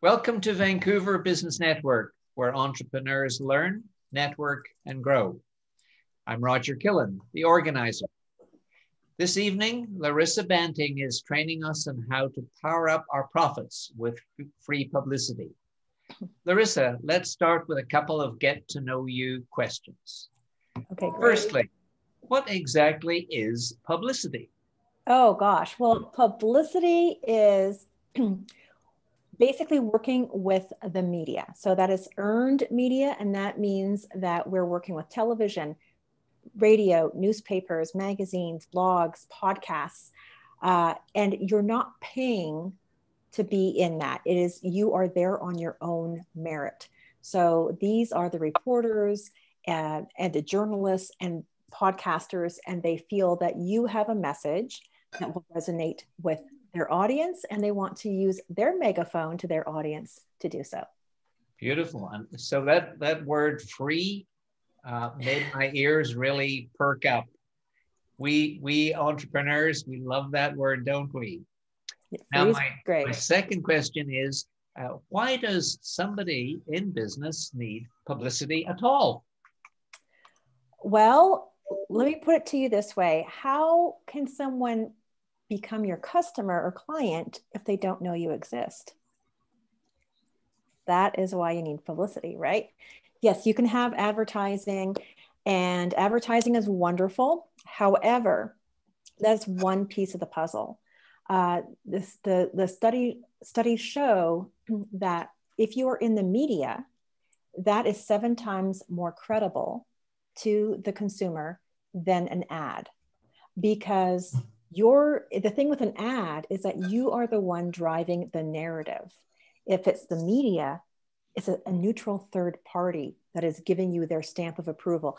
Welcome to Vancouver Business Network, where entrepreneurs learn, network, and grow. I'm Roger Killen, the organizer. This evening, Larissa Banting is training us on how to power up our profits with free publicity. Larissa, let's start with a couple of get to know you questions. Okay, great. Firstly, what exactly is publicity? Oh gosh, well, publicity is basically working with the media. So that is earned media, and that means that we're working with television, radio, newspapers, magazines, blogs, podcasts, uh, and you're not paying to be in that. It is you are there on your own merit. So these are the reporters and, and the journalists and podcasters, and they feel that you have a message that will resonate with their audience and they want to use their megaphone to their audience to do so. Beautiful. And so that that word free uh, made my ears really perk up. We we entrepreneurs we love that word, don't we? now my, great. my second question is, uh, why does somebody in business need publicity at all? Well, let me put it to you this way: How can someone become your customer or client if they don't know you exist. That is why you need publicity, right? Yes, you can have advertising, and advertising is wonderful. However, that's one piece of the puzzle. Uh, this, the the study studies show that if you are in the media, that is seven times more credible to the consumer than an ad, because your the thing with an ad is that you are the one driving the narrative. If it's the media it's a, a, neutral third party that is giving you their stamp of approval.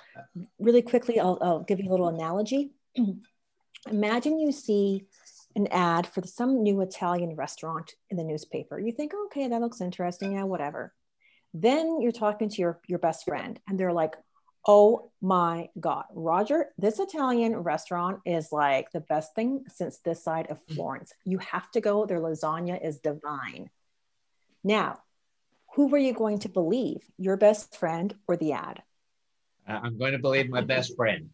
Really quickly i'll, I'll give you a little analogy. Imagine you see an ad for some new italian restaurant in the newspaper. You think okay that looks interesting yeah whatever. Then you're talking to your, your best friend and they're like Oh my God, Roger, this Italian restaurant is like the best thing since this side of mm. Florence. You have to go. Their lasagna is divine. Now, who were you going to believe, your best friend or the ad? I'm going to believe my best friend.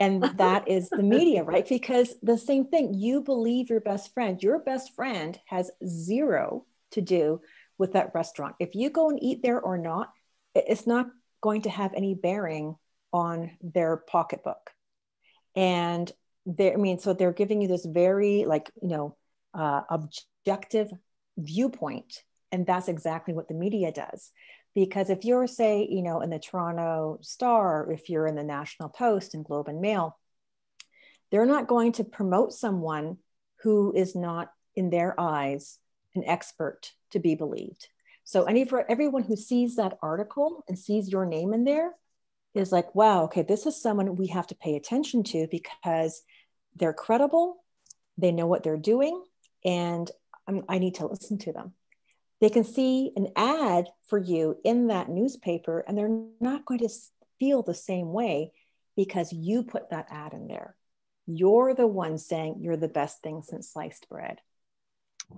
And that is the media, right? Because the same thing, you believe your best friend. Your best friend has zero to do with that restaurant. If you go and eat there or not, it's not going to have any bearing on their pocketbook. And they, I mean, so they're giving you this very like, you know, uh, objective viewpoint. And that's exactly what the media does. Because if you're, say, you know, in the Toronto Star, if you're in the National Post and Globe and Mail, they're not going to promote someone who is not, in their eyes, an expert to be believed. So any for everyone who sees that article and sees your name in there is like, wow, okay, this is someone we have to pay attention to because they're credible, they know what they're doing, and I'm, I need to listen to them. They can see an ad for you in that newspaper, and they're not going to feel the same way because you put that ad in there. You're the one saying you're the best thing since sliced bread.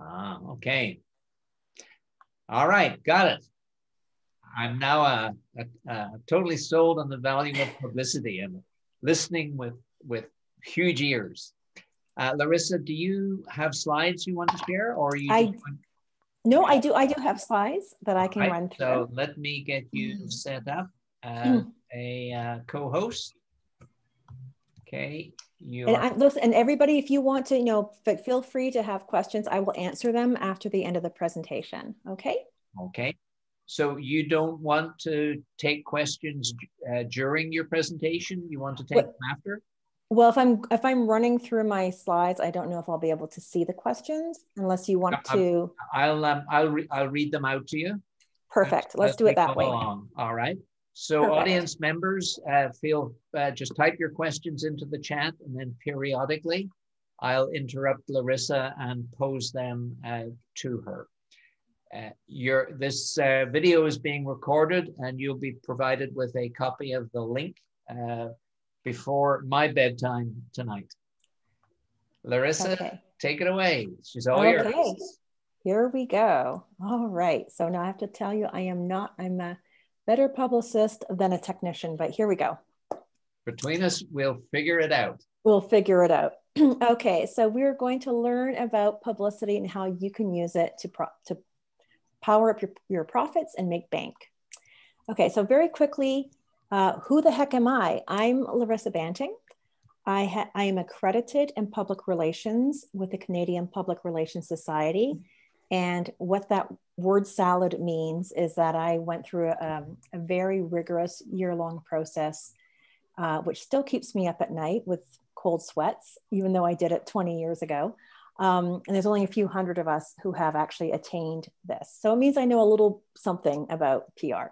Ah, okay. All right, got it. I'm now uh, uh, totally sold on the value of publicity and listening with with huge ears. Uh, Larissa, do you have slides you want to share, or you? I, no, I do. I do have slides that I can right, run through. So let me get you mm. set up as mm. a uh, co-host. Okay. You and, I, listen, and everybody, if you want to, you know, feel free to have questions. I will answer them after the end of the presentation. Okay. Okay. So you don't want to take questions uh, during your presentation? You want to take them after? Well, if I'm if I'm running through my slides, I don't know if I'll be able to see the questions unless you want to. I'll um, I'll re I'll read them out to you. Perfect. Let's, Let's do it that way. Along. All right. So Perfect. audience members, uh, feel uh, just type your questions into the chat and then periodically I'll interrupt Larissa and pose them uh, to her. Uh, your, this uh, video is being recorded and you'll be provided with a copy of the link uh, before my bedtime tonight. Larissa, okay. take it away. She's all here. okay. yours. here we go. All right. So now I have to tell you, I am not, I'm a better publicist than a technician, but here we go. Between us, we'll figure it out. We'll figure it out. okay. So we're going to learn about publicity and how you can use it to, pro- to power up your, your profits and make bank. Okay. So very quickly, uh, who the heck am I? I'm Larissa Banting. I, ha- I am accredited in public relations with the Canadian Public Relations Society. And what that word salad means is that I went through a, um, a very rigorous year long process, uh, which still keeps me up at night with cold sweats, even though I did it 20 years ago. Um, and there's only a few hundred of us who have actually attained this. So it means I know a little something about PR.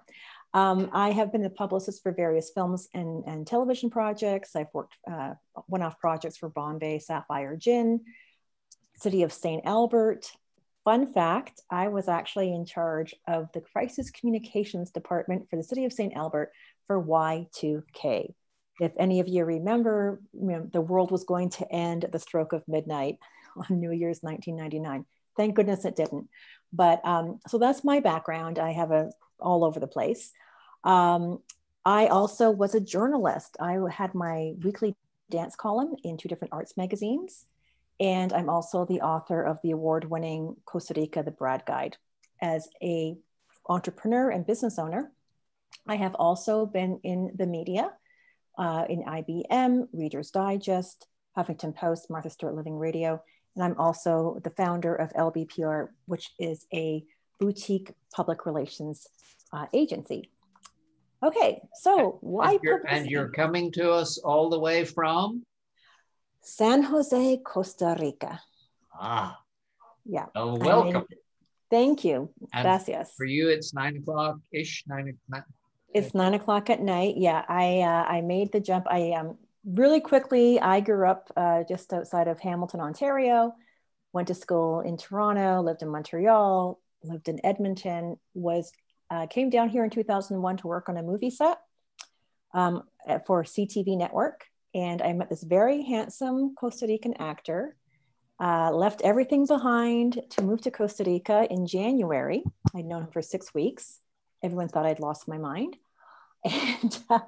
Um, I have been a publicist for various films and, and television projects. I've worked uh, one-off projects for Bombay Sapphire Gin, City of St. Albert. Fun fact, I was actually in charge of the Crisis Communications Department for the City of St. Albert for Y2K. If any of you remember, you know, the world was going to end at the stroke of midnight on New Year's 1999. Thank goodness it didn't. But um, so that's my background. I have a all over the place. Um, I also was a journalist. I had my weekly dance column in two different arts magazines. And I'm also the author of the award winning Costa Rica, the Bride Guide. As a entrepreneur and business owner, I have also been in the media, uh, in IBM, Reader's Digest, Huffington Post, Martha Stewart Living Radio, and I'm also the founder of LBPR, which is a boutique public relations uh, agency. Okay, so why? And you're, and you're coming to us all the way from? San Jose, Costa Rica. Ah. Yeah. Oh, welcome. I mean, thank you. And Gracias. For you, it's nine o'clock ish, nine o'clock. It's nine o'clock at night. Yeah, I uh, I made the jump. I um really quickly. I grew up uh, just outside of Hamilton, Ontario. Went to school in Toronto. Lived in Montreal. Lived in Edmonton. Was uh, came down here in 2001 to work on a movie set um, for CTV Network. And I met this very handsome Costa Rican actor, uh, left everything behind to move to Costa Rica in January. I'd known him for six weeks. Everyone thought I'd lost my mind. And uh,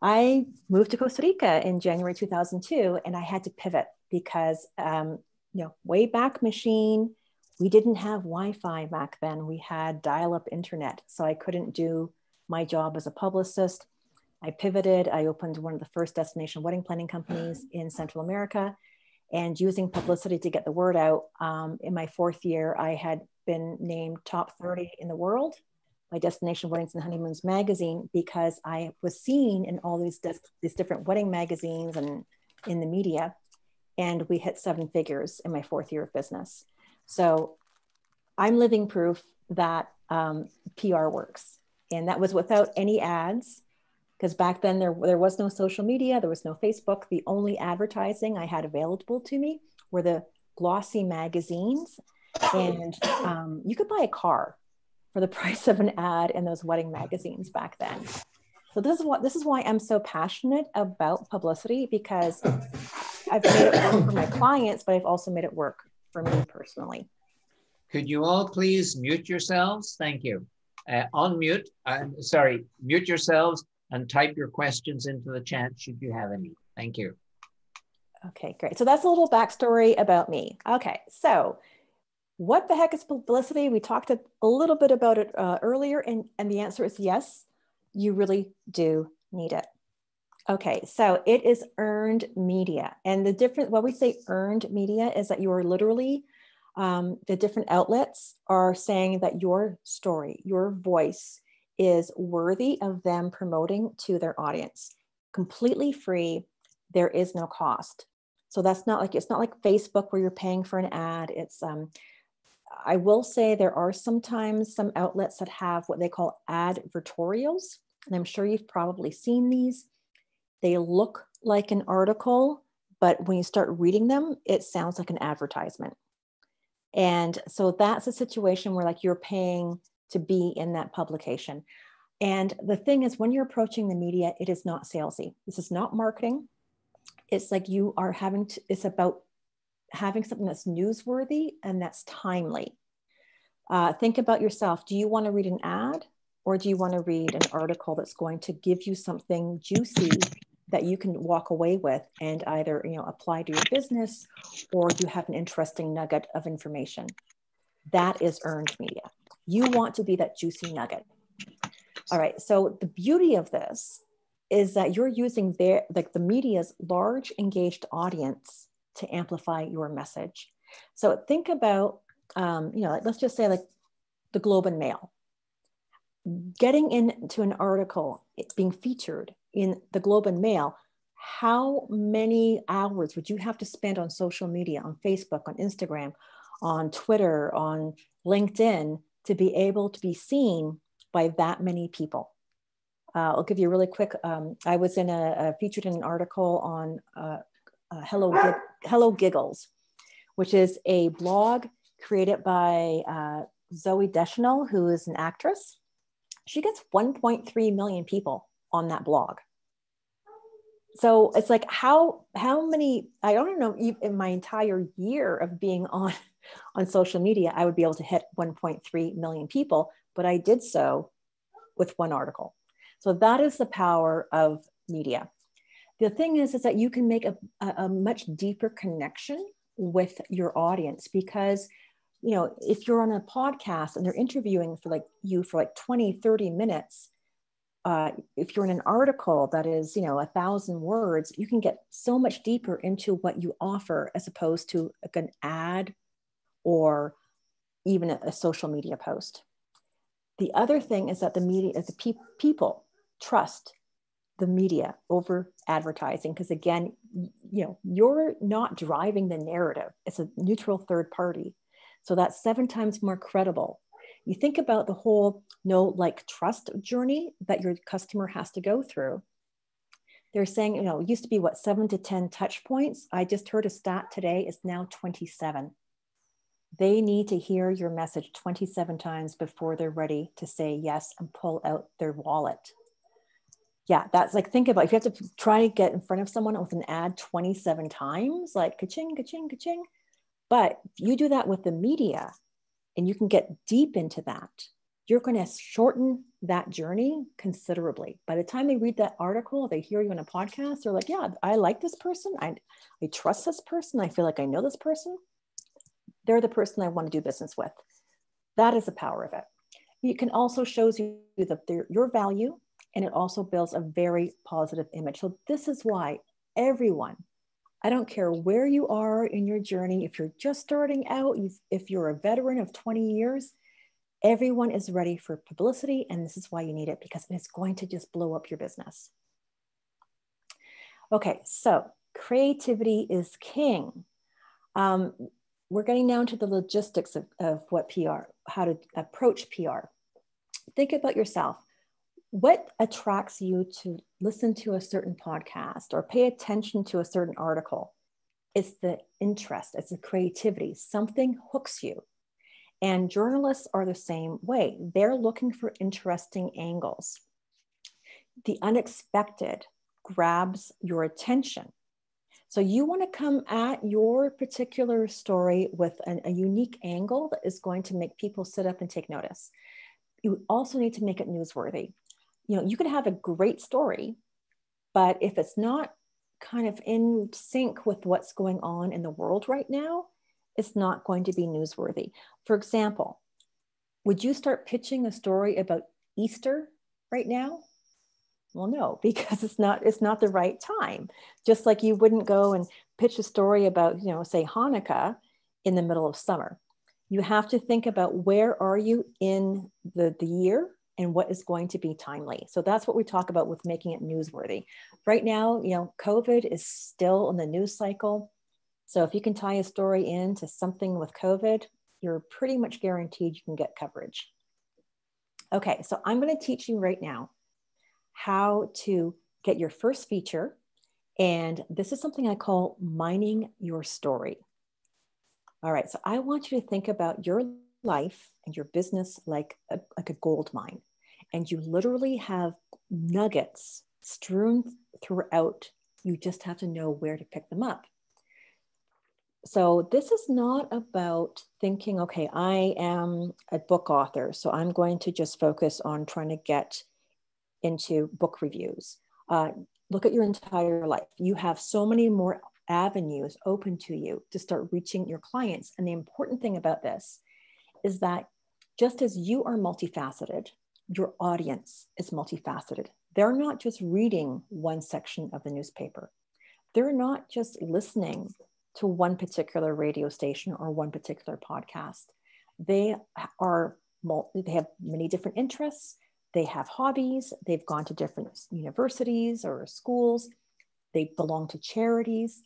I moved to Costa Rica in January 2002, and I had to pivot because, um, you know, way back Machine, we didn't have Wi-Fi back then. We had dial-up internet, so I couldn't do my job as a publicist. I pivoted. I opened one of the first destination wedding planning companies in Central America, and using publicity to get the word out. Um, in my fourth year, I had been named top 30 in the world by Destination Weddings and Honeymoons magazine because I was seen in all these these different wedding magazines and in the media, and we hit seven figures in my fourth year of business. So I'm living proof that um, PR works. And that was without any ads, because back then there, there was no social media, there was no Facebook. The only advertising I had available to me were the glossy magazines. And um, you could buy a car for the price of an ad in those wedding magazines back then. So this is what this is why I'm so passionate about publicity because I've made it work for my clients, but I've also made it work for me personally. Could you all please mute yourselves? Thank you. Uh, unmute, uh, sorry, mute yourselves and type your questions into the chat should you have any. Thank you. Okay, great. So that's a little backstory about me. Okay, so what the heck is publicity? We talked a, little bit about it uh, earlier, and, and the answer is yes, you really do need it. Okay, so it is earned media. And the different, what we say earned media is that you are literally, um, the different outlets are saying that your story, your voice is worthy of them promoting to their audience. Completely free, there is no cost. So that's not like, it's not like Facebook where you're paying for an ad. It's, um, I will say there are sometimes some outlets that have what they call advertorials. And I'm sure you've probably seen these they look like an article, but when you start reading them, it sounds like an advertisement. And so that's a situation where like you're paying to be in that publication. And the thing is, when you're approaching the media, it is not salesy. This is not marketing. It's like you are having to, it's about having something that's newsworthy and that's timely. Uh, think about yourself. Do you want to read an ad or do you want to read an article that's going to give you something juicy that you can walk away with and either you know apply to your business or you have an interesting nugget of information that is earned media you want to be that juicy nugget. All right so the beauty of this is that you're using their like the media's large engaged audience to amplify your message. So think about um, you know like, let's just say like the globe and mail. Getting into an article it's being featured in the Globe and Mail, how many hours would you have to spend on social media, on Facebook, on Instagram, on Twitter, on LinkedIn to be able to be seen by that many people? Uh, I'll give you a really quick. Um, I was in a, a, featured in an article on uh, uh, Hello Hello Giggles, which is a blog created by uh, Zooey Deschanel, who is an actress. She gets 1.3 million people on that blog so it's like how how many i don't know in my entire year of being on on social media i would be able to hit 1.3 million people but i did so with one article. So that is the power of media. The thing is is that you can make a, a much deeper connection with your audience because you know if you're on a podcast and they're interviewing for like you for like 20 30 minutes uh, if you're in an article that is you know a thousand words you can get so much deeper into what you offer as opposed to like an ad or even a, social media post. The other thing is that the media the pe- people trust the media over advertising because again you know you're not driving the narrative. It's a neutral third party. So that's seven times more credible. You think about the whole no like trust journey that your customer has to go through. They're saying you know it used to be what seven to ten touch points? I just heard a stat today is now 27 they need to hear your message 27 times before they're ready to say yes and pull out their wallet yeah that's like think about if you have to try to get in front of someone with an ad 27 times like ka-ching ka-ching ka-ching but you do that with the media and you can get deep into that, you're going to shorten that journey considerably. By the time they read that article, they hear you in a podcast, they're like, yeah, I like this person. I, I trust this person. I feel like I know this person. They're the person I want to do business with. That is the power of it. It can also shows you the, your value and it also builds a very positive image. So this is why everyone I don't care where you are in your journey. If you're just starting out, if you're a veteran of 20 years, everyone is ready for publicity. And this is why you need it because it's going to just blow up your business. Okay, so creativity is king. Um, we're getting down to the logistics of, of what PR, how to approach PR. Think about yourself what attracts you to listen to a certain podcast or pay attention to a certain article? It's the interest, it's the creativity. Something hooks you. And journalists are the same way. They're looking for interesting angles. The unexpected grabs your attention. So you want to come at your particular story with an, a unique angle that is going to make people sit up and take notice. You also need to make it newsworthy you know, you could have a great story, but if it's not kind of in sync with what's going on in the world right now, it's not going to be newsworthy. For example, would you start pitching a story about Easter right now? Well, no, because it's not it's not the right time. Just like you wouldn't go and pitch a story about, you know, say Hanukkah in the middle of summer. You have to think about where are you in the, the year and what is going to be timely. So that's what we talk about with making it newsworthy. Right now, you know, COVID is still in the news cycle. So if you can tie a story into something with COVID, you're pretty much guaranteed you can get coverage. Okay, so I'm going to teach you right now how to get your first feature. And this is something I call mining your story. All right, so I want you to think about your life and your business like a, like a gold mine. And you literally have nuggets strewn throughout. You just have to know where to pick them up. so this is not about thinking, okay, I am a book author, so I'm going to just focus on trying to get into book reviews. Uh, look at your entire life. You have so many more avenues open to you to start reaching your clients. And the important thing about this is that just as you are multifaceted, your audience is multifaceted. They're not just reading one section of the newspaper, they're not just listening to one particular radio station or one particular podcast. They are they have many different interests. They have hobbies. They've gone to different universities or schools. They belong to charities,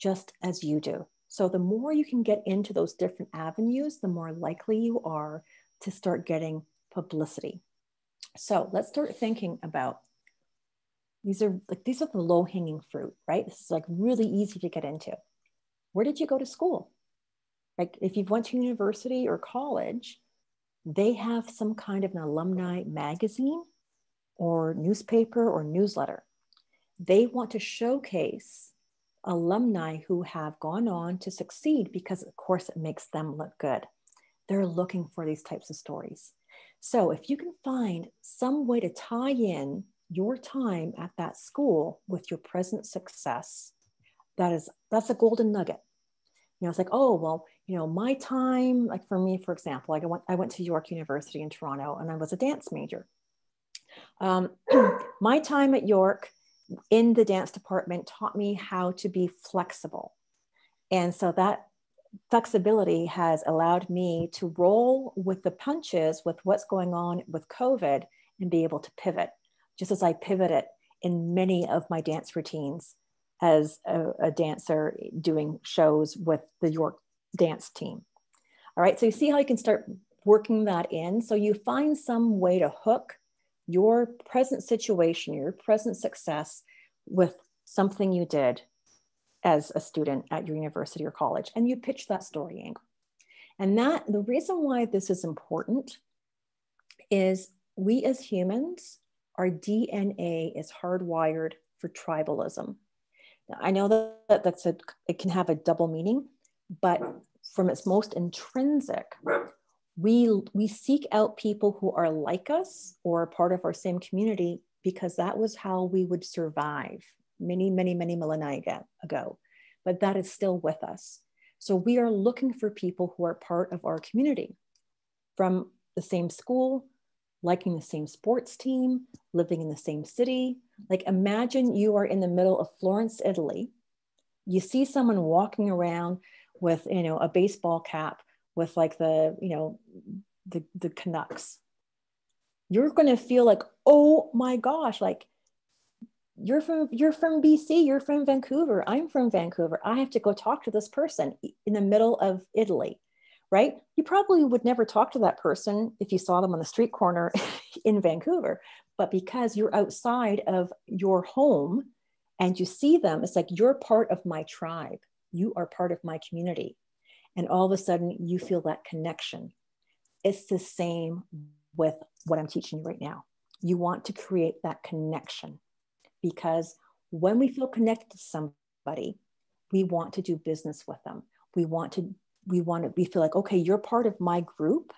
just as you do. So the more you can get into those different avenues, the more likely you are to start getting publicity. So let's start thinking about these are like these are the low hanging fruit, right? This is like really easy to get into. Where did you go to school? Like if you've went to university or college, they have some kind of an alumni magazine or newspaper or newsletter. They want to showcase alumni who have gone on to succeed because, of course, it makes them look good. They're looking for these types of stories. So, if you can find some way to tie in your time at that school with your present success, that is that's a golden nugget. You know, it's like, oh well, you know, my time, like for me, for example, like I went I went to York University in Toronto and I was a dance major. Um, my time at York in the dance department taught me how to be flexible. And so that flexibility has allowed me to roll with the punches with what's going on with COVID and be able to pivot just as I pivoted in many of my dance routines as a, a dancer doing shows with the York dance team. All right, so you see how you can start working that in. So you find some way to hook your present situation, your present success with something you did as a student at your university or college, and you pitch that story angle. And that the reason why this is important is we as humans our DNA is hardwired for tribalism. I know that that's a, it can have a double meaning, but from its most intrinsic, we, we seek out people who are like us or part of our same community because that was how we would survive many, many, many millennia ago. But that is still with us. So we are looking for people who are part of our community from the same school, liking the same sports team, living in the same city. Like imagine you are in the middle of Florence, Italy. You see someone walking around with, you know, a baseball cap with like the, you know, the, the Canucks. You're going to feel like, oh my gosh, like you're from you're from BC, you're from Vancouver, I'm from Vancouver. I have to go talk to this person in the middle of Italy right? You probably would never talk to that person if you saw them on the street corner in Vancouver. But because you're outside of your home and you see them, it's like you're part of my tribe. You are part of my community. And all of a sudden, you feel that connection. It's the same with what I'm teaching you right now. You want to create that connection because when we feel connected to somebody, we want to do business with them. We want to we want to we feel like okay you're part of my group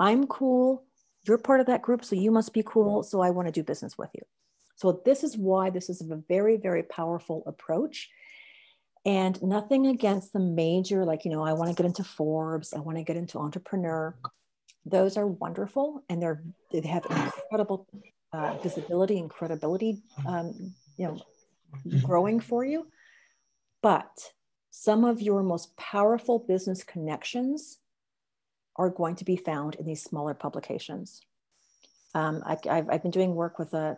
i'm cool you're part of that group so you must be cool so i want to do business with you. So this is why this is a very very powerful approach. And nothing against the major like you know i want to get into forbes i want to get into entrepreneur. Those are wonderful and they're they have incredible uh, visibility and credibility um, you know growing for you. But some of your most powerful business connections are going to be found in these smaller publications. Um, I, have been doing work with uh,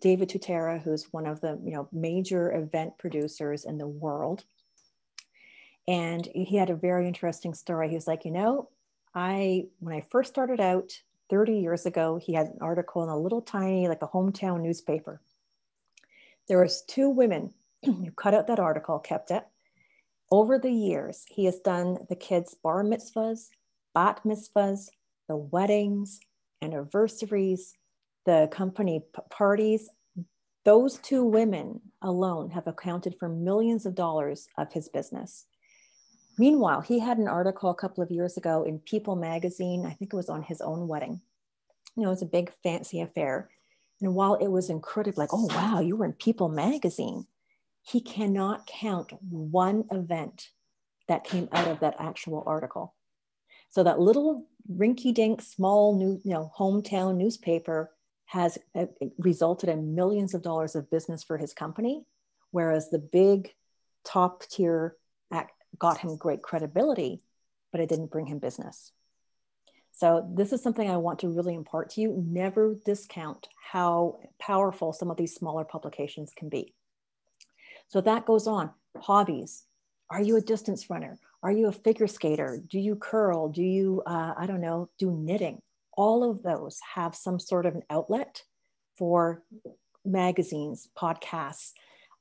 David Tutera, who's one of the you know major event producers in the world, and he had a very interesting story. He was like, you know, I when I first started out 30 years ago, he had an article in a little tiny like a hometown newspaper. There was two women who cut out that article, kept it, over the years, he has done the kids' bar mitzvahs, bat mitzvahs, the weddings, anniversaries, the company p- parties. Those two women alone have accounted for millions of dollars of his business. Meanwhile, he had an article a couple of years ago in People magazine. I think it was on his own wedding. You know, it was a big fancy affair. And while it was incredible, like, oh, wow, you were in People magazine, he cannot count one event that came out of that actual article. So that little rinky-dink small new, you know, hometown newspaper has uh, resulted in millions of dollars of business for his company, whereas the big top tier act got him great credibility, but it didn't bring him business. So this is something I want to really impart to you. Never discount how powerful some of these smaller publications can be. So that goes on. Hobbies. Are you a distance runner? Are you a figure skater? Do you curl? Do you, uh, I don't know, do knitting? All of those have some sort of an outlet for magazines, podcasts,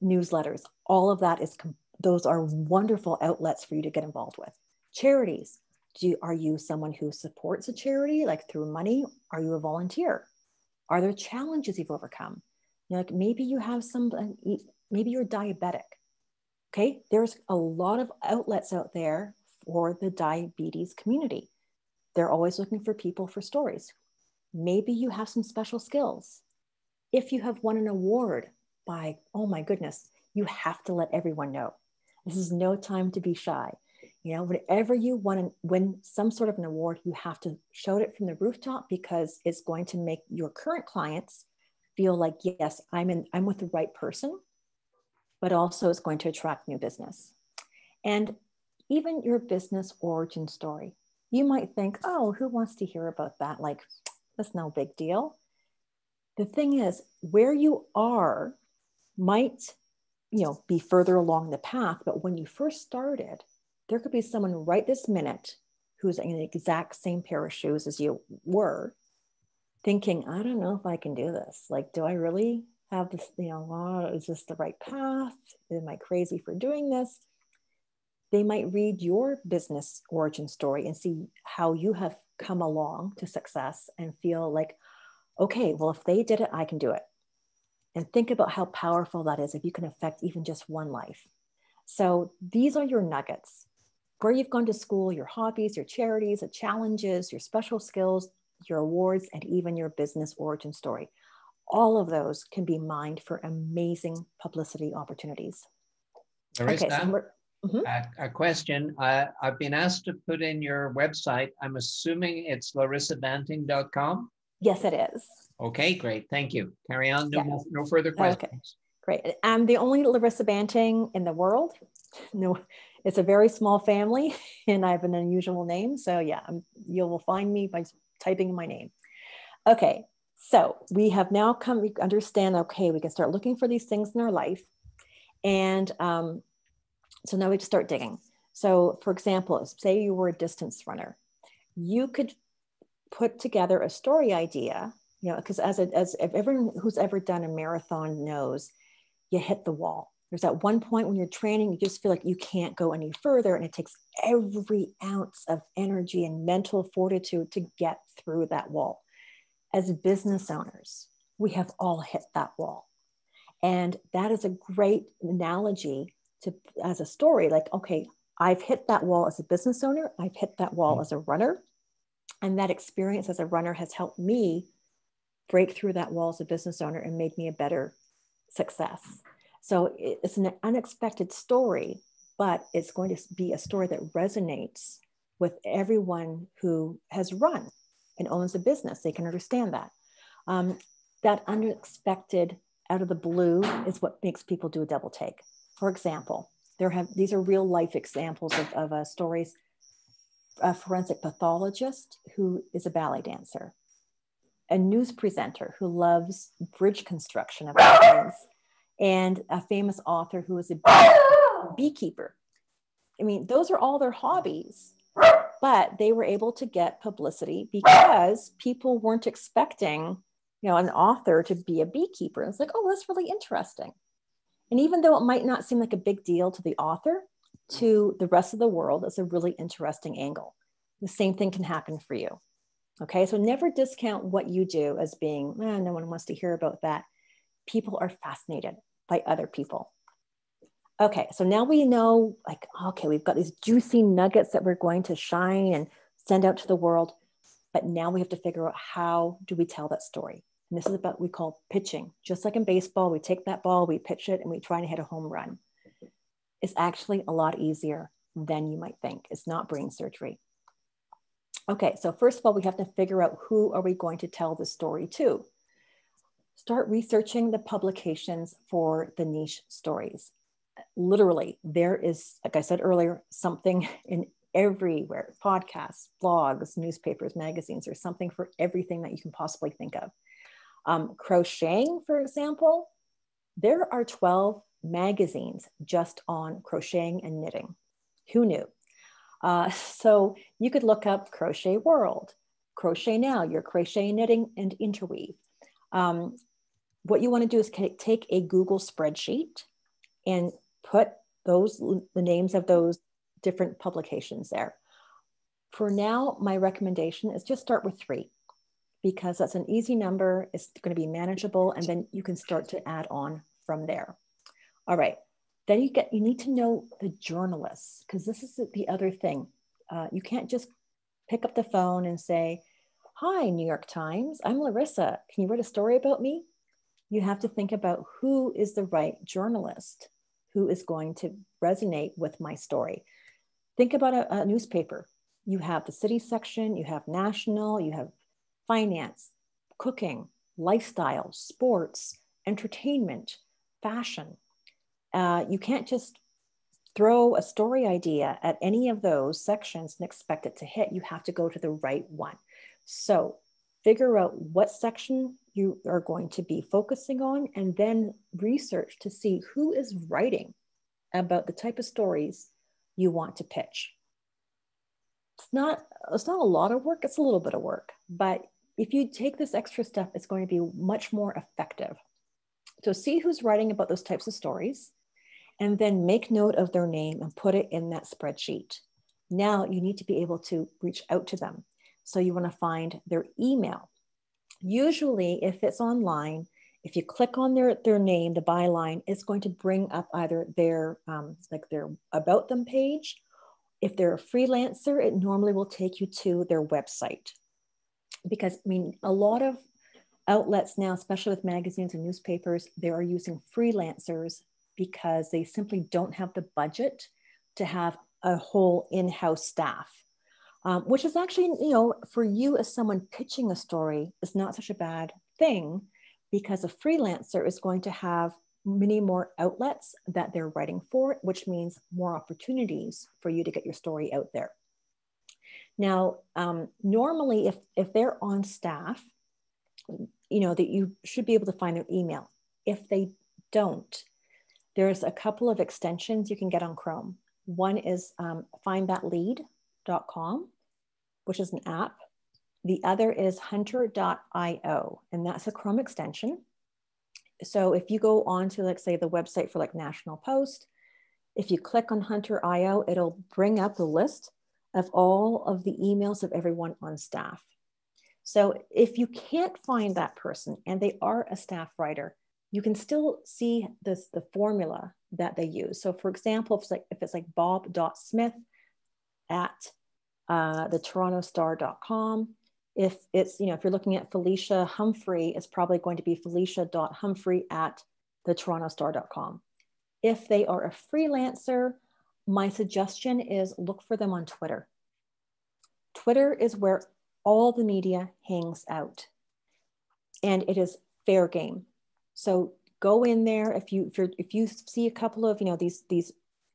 newsletters. All of that is, those are wonderful outlets for you to get involved with. Charities. Do you, are you someone who supports a charity, like through money? Are you a volunteer? Are there challenges you've overcome? You know, like maybe you have some uh, maybe you're diabetic. Okay, there's a lot of outlets out there for the diabetes community. They're always looking for people for stories. Maybe you have some special skills. If you have won an award by, oh my goodness, you have to let everyone know. This is no time to be shy. You know, whenever you want to win some sort of an award, you have to shout it from the rooftop because it's going to make your current clients feel like, yes, I'm in, I'm with the right person but also it's going to attract new business. And even your business origin story. You might think, oh, who wants to hear about that? Like, that's no big deal. The thing is, where you are might, you know, be further along the path, but when you first started, there could be someone right this minute who's in the exact same pair of shoes as you were, thinking, I don't know if I can do this. Like, do I really have this, you know, oh, is this the right path? Am I crazy for doing this? They might read your business origin story and see how you have come along to success and feel like, okay, well, if they did it, I can do it. And think about how powerful that is if you can affect even just one life. So these are your nuggets. Where you've gone to school, your hobbies, your charities, the challenges, your special skills, your awards, and even your business origin story all of those can be mined for amazing publicity opportunities. okay, so mm-hmm. a, a, question. Uh, I've been asked to put in your website. I'm assuming it's larissabanting.com. Yes, it is. Okay, great. Thank you. Carry on. No, yeah. no further questions. Okay, great. I'm the only Larissa Banting in the world. No, it's a very small family, and I have an unusual name. So yeah, I'm, you will find me by typing my name. Okay, so we have now come, we understand, okay, we can start looking for these things in our life. And um, so now we just start digging. So for example, say you were a distance runner, you could put together a story idea, you know, because as, as everyone who's ever done a marathon knows, you hit the wall. There's that one point when you're training, you just feel like you can't go any further. And it takes every ounce of energy and mental fortitude to get through that wall as business owners, we have all hit that wall. And that is a great analogy to as a story like, okay, I've hit that wall as a business owner, I've hit that wall mm. as a runner. And that experience as a runner has helped me break through that wall as a business owner and made me a better success. So it's an unexpected story, but it's going to be a story that resonates with everyone who has run and owns a business. They can understand that. Um, that unexpected out of the blue is what makes people do a double take. For example, there have these are real life examples of, of uh, stories. A forensic pathologist who is a ballet dancer, a news presenter who loves bridge construction of things, and a famous author who is a bee- beekeeper. I mean, those are all their hobbies but they were able to get publicity because people weren't expecting you know an author to be a beekeeper. It's like oh that's really interesting. And even though it might not seem like a big deal to the author to the rest of the world it's a really interesting angle. The same thing can happen for you. Okay? So never discount what you do as being eh, no one wants to hear about that. People are fascinated by other people Okay, so now we know, like, okay, we've got these juicy nuggets that we're going to shine and send out to the world. But now we have to figure out how do we tell that story? And this is about we call pitching. Just like in baseball, we take that ball, we pitch it, and we try to hit a home run. It's actually a lot easier than you might think. It's not brain surgery. Okay, so first of all, we have to figure out who are we going to tell the story to. Start researching the publications for the niche stories. Literally, there is, like I said earlier, something in everywhere podcasts, blogs, newspapers, magazines, there's something for everything that you can possibly think of. Um, crocheting, for example, there are 12 magazines just on crocheting and knitting. Who knew? Uh, so you could look up Crochet World, Crochet Now, your crochet, knitting, and interweave. Um, what you want to do is take a Google spreadsheet and put those the names of those different publications there. For now, my recommendation is just start with three because that's an easy number. It's going to be manageable, and then you can start to add on from there. All right. Then you get you need to know the journalists because this is the other thing. Uh, you can't just pick up the phone and say, "Hi, New York Times. I'm Larissa. Can you write a story about me?" You have to think about who is the right journalist who is going to resonate with my story. Think about a, a newspaper. You have the city section, you have national, you have finance, cooking, lifestyle, sports, entertainment, fashion. Uh, you can't just throw a story idea at any of those sections and expect it to hit. You have to go to the right one. So figure out what section you are going to be focusing on and then research to see who is writing about the type of stories you want to pitch. It's not it's not a lot of work, it's a little bit of work, but if you take this extra step, it's going to be much more effective. So see who's writing about those types of stories and then make note of their name and put it in that spreadsheet. Now you need to be able to reach out to them. So you want to find their email. Usually, if it's online, if you click on their, their name, the byline, it's going to bring up either their um, like their about them page. If they're a freelancer, it normally will take you to their website because I mean, a lot of outlets now, especially with magazines and newspapers, they are using freelancers because they simply don't have the budget to have a whole in-house staff. Um, which is actually, you know, for you as someone pitching a story is not such a bad thing because a freelancer is going to have many more outlets that they're writing for, which means more opportunities for you to get your story out there. Now, um, normally, if, if they're on staff, you know, that you should be able to find their email. If they don't, there's a couple of extensions you can get on Chrome. One is um, findthatlead.com, which is an app. The other is hunter.io, and that's a Chrome extension. So if you go on to, like, say, the website for like National Post, if you click on Hunter.io, it'll bring up a list of all of the emails of everyone on staff. So if you can't find that person and they are a staff writer, you can still see this the formula that they use. So for example, if it's like if it's like bob.smith at uh, the torontostar.com, if it's, you know, if you're looking at Felicia Humphrey, it's probably going to be felicia.humphrey at the torontostar.com. If they are a freelancer, my suggestion is look for them on Twitter. Twitter is where all the media hangs out and it is fair game. So go in there if you if, you if you see a couple of you know these these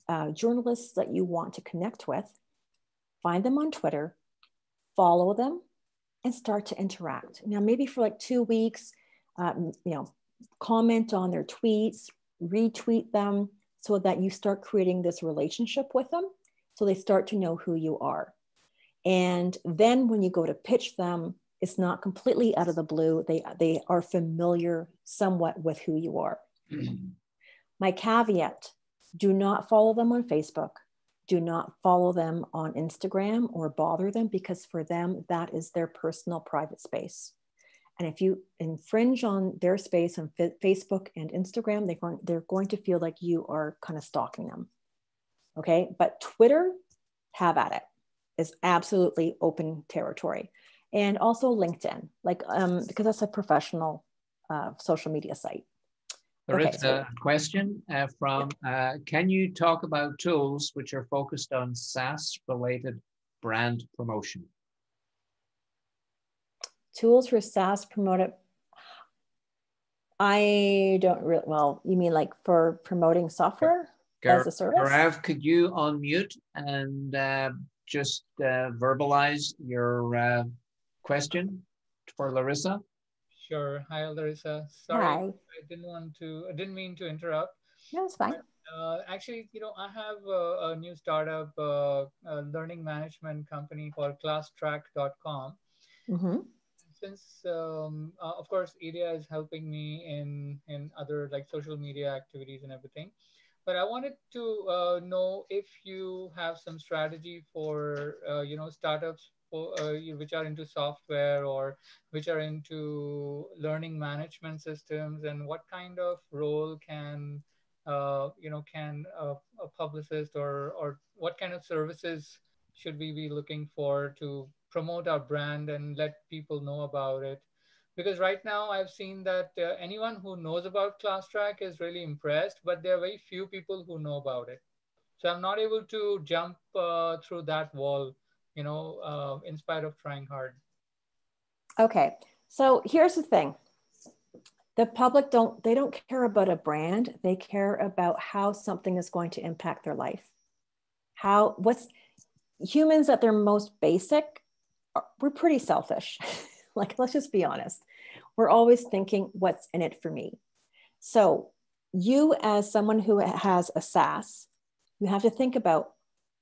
uh, journalists that you want to connect with, find them on Twitter, follow them, and start to interact. Now maybe for like two weeks, um, you know, comment on their tweets, retweet them, so that you start creating this relationship with them so they start to know who you are. And then when you go to pitch them, it's not completely out of the blue. They, they are familiar somewhat with who you are. Mm-hmm. My caveat do not follow them on Facebook. Do not follow them on Instagram or bother them because for them, that is their personal private space. And if you infringe on their space on Facebook and Instagram, they're going, they're going to feel like you are kind of stalking them. Okay. But Twitter, have at it, is absolutely open territory. And also LinkedIn, like, um, because that's a professional uh, social media site. There okay, is a question uh, from uh, Can you talk about tools which are focused on SaaS related brand promotion? Tools for SaaS promoted. I don't really, well, you mean like for promoting software Gar- as a service? Gaurav, could you unmute and uh, just uh, verbalize your uh, question for Larissa? Sure. Hi, Larissa. Sorry, Hi. I didn't want to. I didn't mean to interrupt. No, it's fine. uh, actually, you know, I have a, a new startup, uh, a learning management company called ClassTrack.com. Mm-hmm. Since, um, uh, of course, Edia is helping me in in other like social media activities and everything, but I wanted to uh, know if you have some strategy for uh, you know startups uh, which are into software or which are into learning management systems and what kind of role can uh, you know can a, a publicist or or what kind of services should we be looking for to promote our brand and let people know about it? Because right now i've seen that uh, anyone who knows about ClassTrack is really impressed but there are very few people who know about it. So i'm not able to jump uh, through that wall you know, uh, in spite of trying hard. Okay, so here's the thing. The public don't, they don't care about a brand. They care about how something is going to impact their life. How, what's, humans at their most basic, we're pretty selfish. like, let's just be honest. We're always thinking, what's in it for me? So you as someone who has a SaaS, you have to think about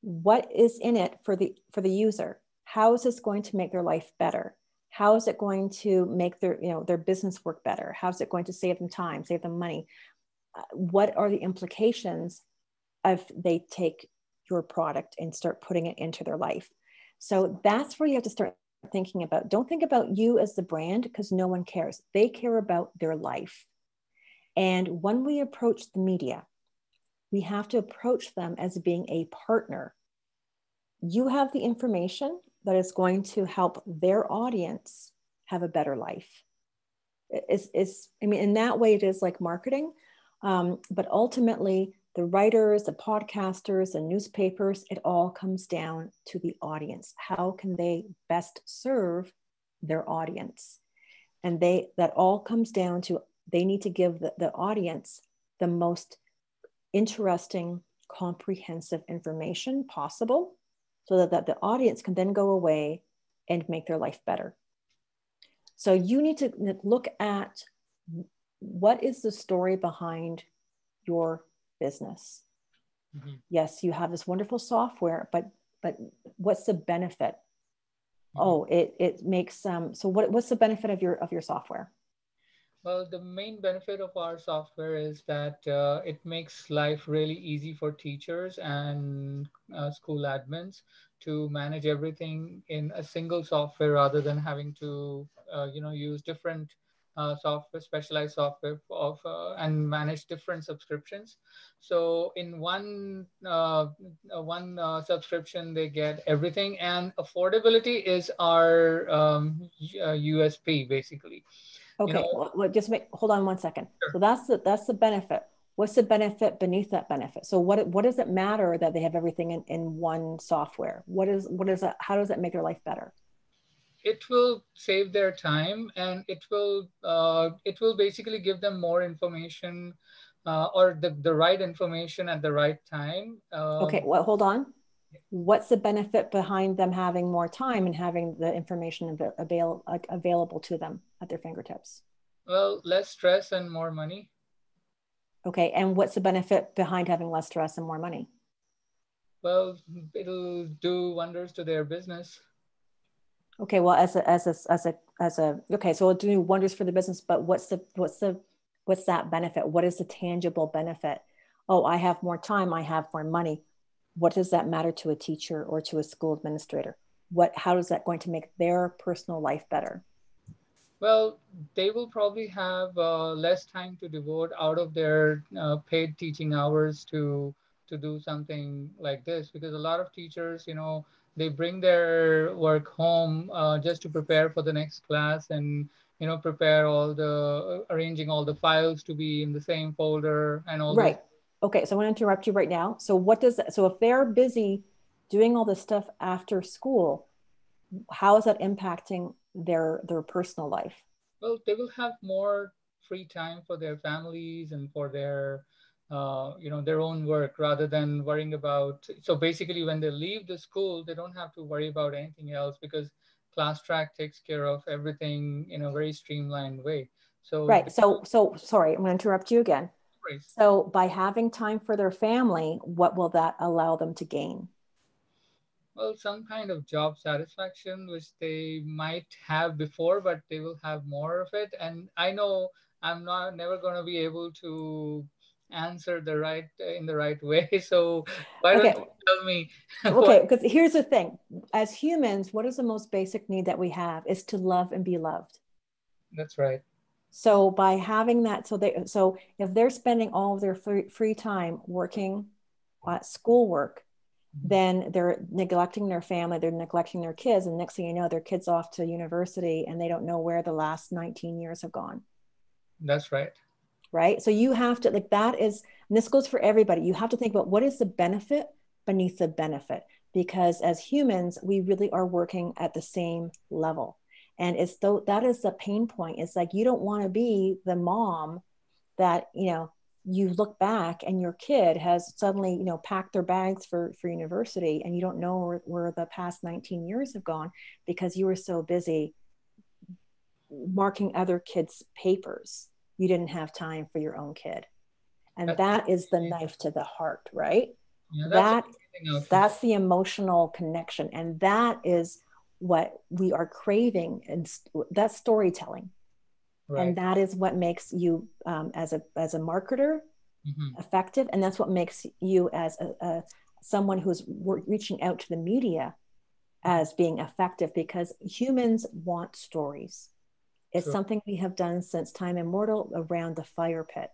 what is in it for the for the user? How is this going to make their life better? How is it going to make their you know their business work better? How is it going to save them time save them money? Uh, what are the implications if they take your product and start putting it into their life? So that's where you have to start thinking about don't think about you as the brand because no one cares. They care about their life. And when we approach the media we have to approach them as being a partner you have the information that is going to help their audience have a better life. It's, it's I mean, in that way, it is like marketing. Um, but ultimately, the writers, the podcasters, the newspapers, it all comes down to the audience. How can they best serve their audience? And they that all comes down to they need to give the, the audience the most interesting, comprehensive information possible so that, that the audience can then go away and make their life better. So you need to look at what is the story behind your business. Mm-hmm. Yes, you have this wonderful software, but but what's the benefit? Mm-hmm. Oh, it it makes um so what what's the benefit of your of your software? Well, the main benefit of our software is that uh, it makes life really easy for teachers and uh, school admins to manage everything in a single software rather than having to, uh, you know, use different uh, software, specialized software of uh, and manage different subscriptions. So in one uh, one subscription, they get everything, and affordability is our um, USP basically. Okay, you know, well, just make, hold on one second. Sure. So that's the, that's the benefit. What's the benefit beneath that benefit? So what, what does it matter that they have everything in, in one software? What is, what is that? How does that make their life better? It will save their time and it will, uh, it will basically give them more information uh, or the, the right information at the right time. Um, okay, well, hold on what's the benefit behind them having more time and having the information avail- available to them at their fingertips? Well, less stress and more money. Okay, and what's the benefit behind having less stress and more money? Well, it'll do wonders to their business. Okay, well, as a as a as a as a okay, so it'll do wonders for the business, but what's the what's the what's that benefit? What is the tangible benefit? Oh, I have more time, I have more money what does that matter to a teacher or to a school administrator? What how is that going to make their personal life better? Well, they will probably have uh, less time to devote out of their uh, paid teaching hours to to do something like this. Because a lot of teachers, you know, they bring their work home uh, just to prepare for the next class and you know prepare all the uh, arranging all the files to be in the same folder and all right okay so i want to interrupt you right now. So what does that so if they're busy doing all this stuff after school how is that impacting their their personal life? Well they will have more free time for their families and for their uh, you know their own work rather than worrying about so basically when they leave the school they don't have to worry about anything else because ClassTrack takes care of everything in a very streamlined way. So right so so sorry i'm going to interrupt you again so by having time for their family what will that allow them to gain? Well some kind of job satisfaction which they might have before but they will have more of it. And i know i'm not never going to be able to answer the right in the right way. So why don't you tell me? Okay because here's the thing. As humans what is the most basic need that we have is to love and be loved. That's right so by having that so they so if they're spending all of their free, free time working at schoolwork mm-hmm. then they're neglecting their family they're neglecting their kids and next thing you know their kids off to university and they don't know where the last 19 years have gone that's right right? So you have to, like, that is, and this goes for everybody, you have to think about what is the benefit beneath the benefit. Because as humans, we really are working at the same level. And it's though that is the pain point. It's like you don't want to be the mom that, you know, you look back and your kid has suddenly you know packed their bags for for university and you don't know where, where, the past 19 years have gone because you were so busy marking other kids papers. You didn't have time for your own kid. And that's, that is the knife to the heart right? Yeah, that's that that's the emotional connection. And that is what we are craving and that's storytelling right. and that is what makes you um, as a as a marketer mm-hmm. effective and that's what makes you as a, a someone who's reaching out to the media as being effective because humans want stories it's sure. something we have done since time immortal around the fire pit,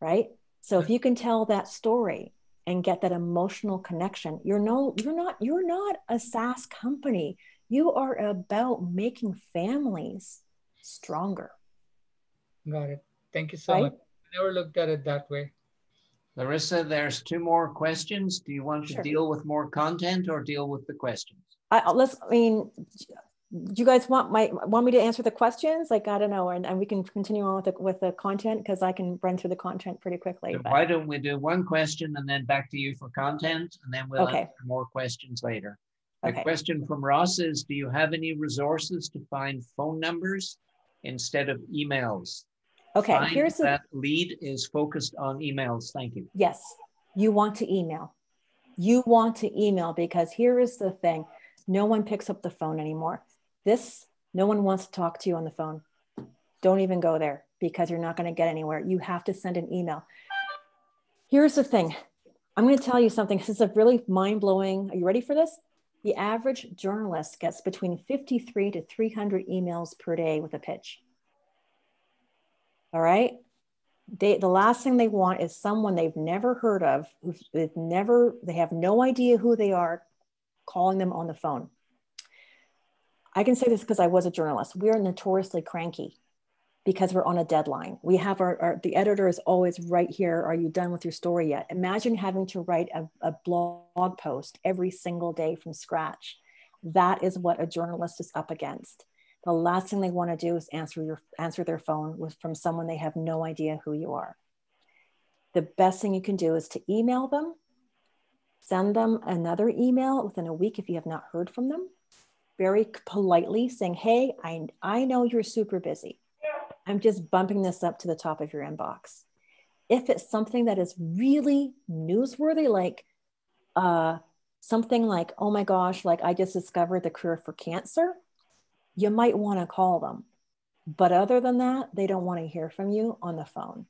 right? So if you can tell that story and get that emotional connection, you're no, you're not, you're not a SaaS company. You are about making families stronger. Got it. Thank you so right? much. I never looked at it that way. Larissa, there's two more questions. Do you want to sure. deal with more content or deal with the questions? I, uh, let's. I mean, do you guys want my want me to answer the questions? Like I don't know, and, and we can continue on with the with the content because I can run through the content pretty quickly. So why don't we do one question and then back to you for content, and then we'll okay. answer more questions later. The okay. question from Ross is: Do you have any resources to find phone numbers instead of emails? Okay, find here's that a, lead is focused on emails. Thank you. Yes, you want to email. You want to email because here is the thing: no one picks up the phone anymore this, no one wants to talk to you on the phone. Don't even go there because you're not going to get anywhere. You have to send an email. Here's the thing I'm going to tell you something. This is a really mind blowing. Are you ready for this? The average journalist gets between 53 to 300 emails per day with a pitch. All right. They, the last thing they want is someone they've never heard of, who've never, they have no idea who they are, calling them on the phone. I can say this because I was a journalist. We are notoriously cranky because we're on a deadline. We have our, our, the editor is always right here. Are you done with your story yet? Imagine having to write a, a blog post every single day from scratch. That is what a journalist is up against. The last thing they want to do is answer your answer their phone with from someone they have no idea who you are. The best thing you can do is to email them, send them another email within a week if you have not heard from them very politely saying, Hey, I, I know you're super busy. I'm just bumping this up to the top of your inbox. If it's something that is really newsworthy, like uh, something like, oh my gosh, like I just discovered the cure for cancer, you might want to call them. But other than that, they don't want to hear from you on the phone.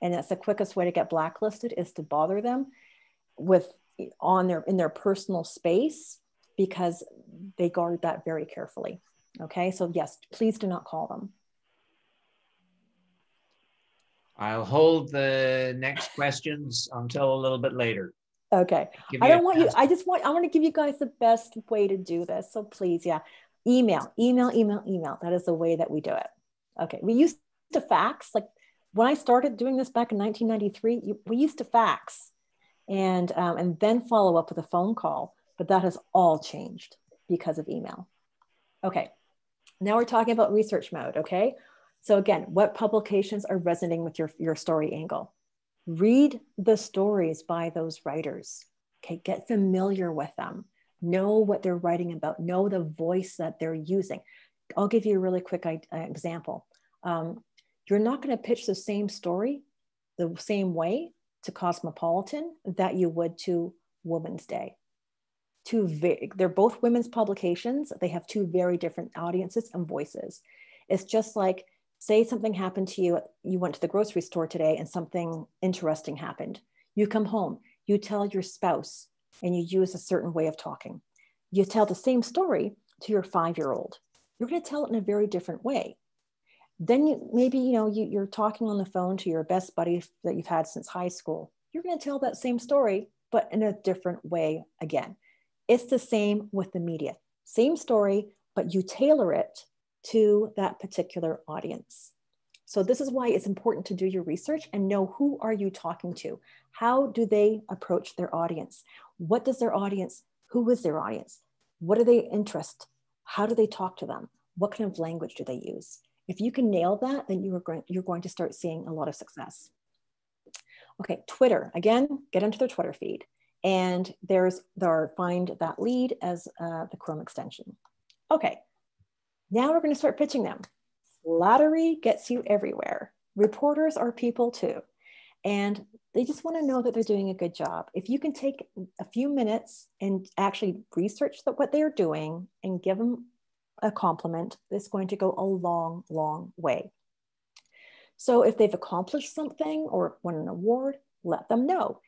And that's the quickest way to get blacklisted is to bother them with on their in their personal space because they guard that very carefully. Okay, so yes, please do not call them. I'll hold the next questions until a little bit later. Okay. I don't want you, I just want, I want to give you guys the best way to do this. So please, yeah, email, email, email, email. That is the way that we do it. Okay. We used to fax. Like when I started doing this back in 1993, we used to fax and, um, and then follow up with a phone call, but that has all changed because of email. Okay. Now we're talking about research mode. Okay. So again, what publications are resonating with your, your story angle? Read the stories by those writers. Okay, get familiar with them. Know what they're writing about. Know the voice that they're using. I'll give you a really quick uh, example. Um, you're not going to pitch the same story the same way to Cosmopolitan that you would to Women's Day. Two, they're both women's publications. They have two very different audiences and voices. It's just like say something happened to you you went to the grocery store today and something interesting happened. You come home you tell your spouse and you use a certain way of talking. You tell the same story to your five year old you're going to tell it in a very different way. Then you maybe you know you, you're talking on the phone to your best buddy that you've had since high school. You're going to tell that same story but in a different way again. It's the same with the media. Same story but you tailor it to that particular audience. So this is why it's important to do your research and know who are you talking to? How do they approach their audience? What does their audience, who is their audience? What are they interest? How do they talk to them? What kind of language do they use? If you can nail that, then you are going, you're going to start seeing a lot of success. Okay, Twitter, again, get into their Twitter feed. And there's their find that lead as uh, the Chrome extension. Okay, now we're going to start pitching them. Flattery gets you everywhere. Reporters are people too. And they just want to know that they're doing a good job. If you can take a few minutes and actually research what they're doing and give them a compliment, it's going to go a long, long way. So if they've accomplished something or won an award, let them know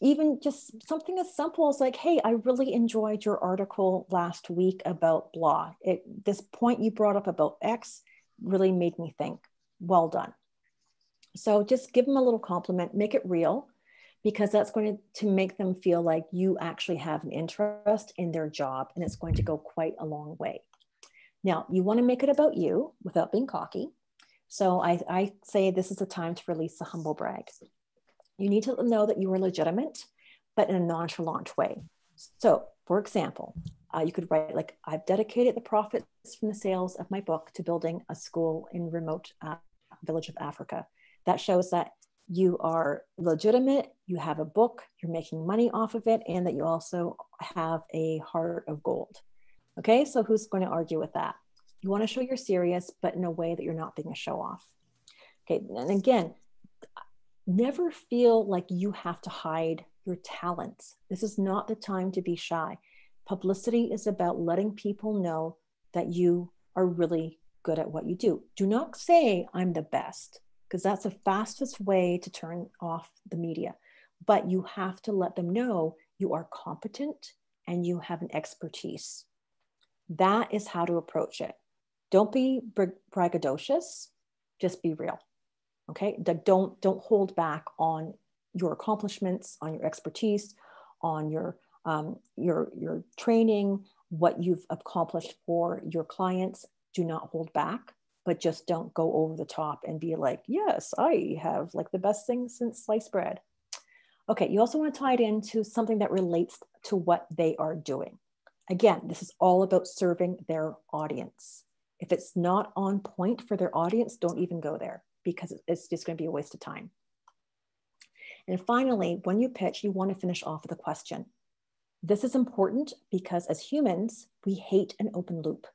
even just something as simple as like, hey, I really enjoyed your article last week about blah. It, this point you brought up about X really made me think. Well done. So just give them a little compliment, make it real, because that's going to, to make them feel like you actually have an interest in their job and it's going to go quite a long way. Now, you want to make it about you without being cocky. So I, I say this is the time to release the humble brag. You need to let them know that you are legitimate, but in a nonchalant way. So, for example, uh, you could write like, I've dedicated the profits from the sales of my book to building a school in remote uh, village of Africa. That shows that you are legitimate, you have a book, you're making money off of it, and that you also have a heart of gold. Okay, so who's going to argue with that? You want to show you're serious, but in a way that you're not being a show off. Okay, and again, never feel like you have to hide your talents. This is not the time to be shy. Publicity is about letting people know that you are really good at what you do. Do not say, I'm the best, because that's the fastest way to turn off the media. But you have to let them know you are competent and you have an expertise. That is how to approach it. Don't be braggadocious, just be real okay? Don't don't hold back on your accomplishments on your expertise on your um, your your training what you've accomplished for your clients. Do not hold back but just don't go over the top and be like yes i have like the best thing since sliced bread. Okay you also want to tie it into something that relates to what they are doing. Again this is all about serving their audience. If it's not on point for their audience don't even go there because it's just going to be a waste of time. And finally, when you pitch, you want to finish off with a question. This is important because as humans, we hate an open loop.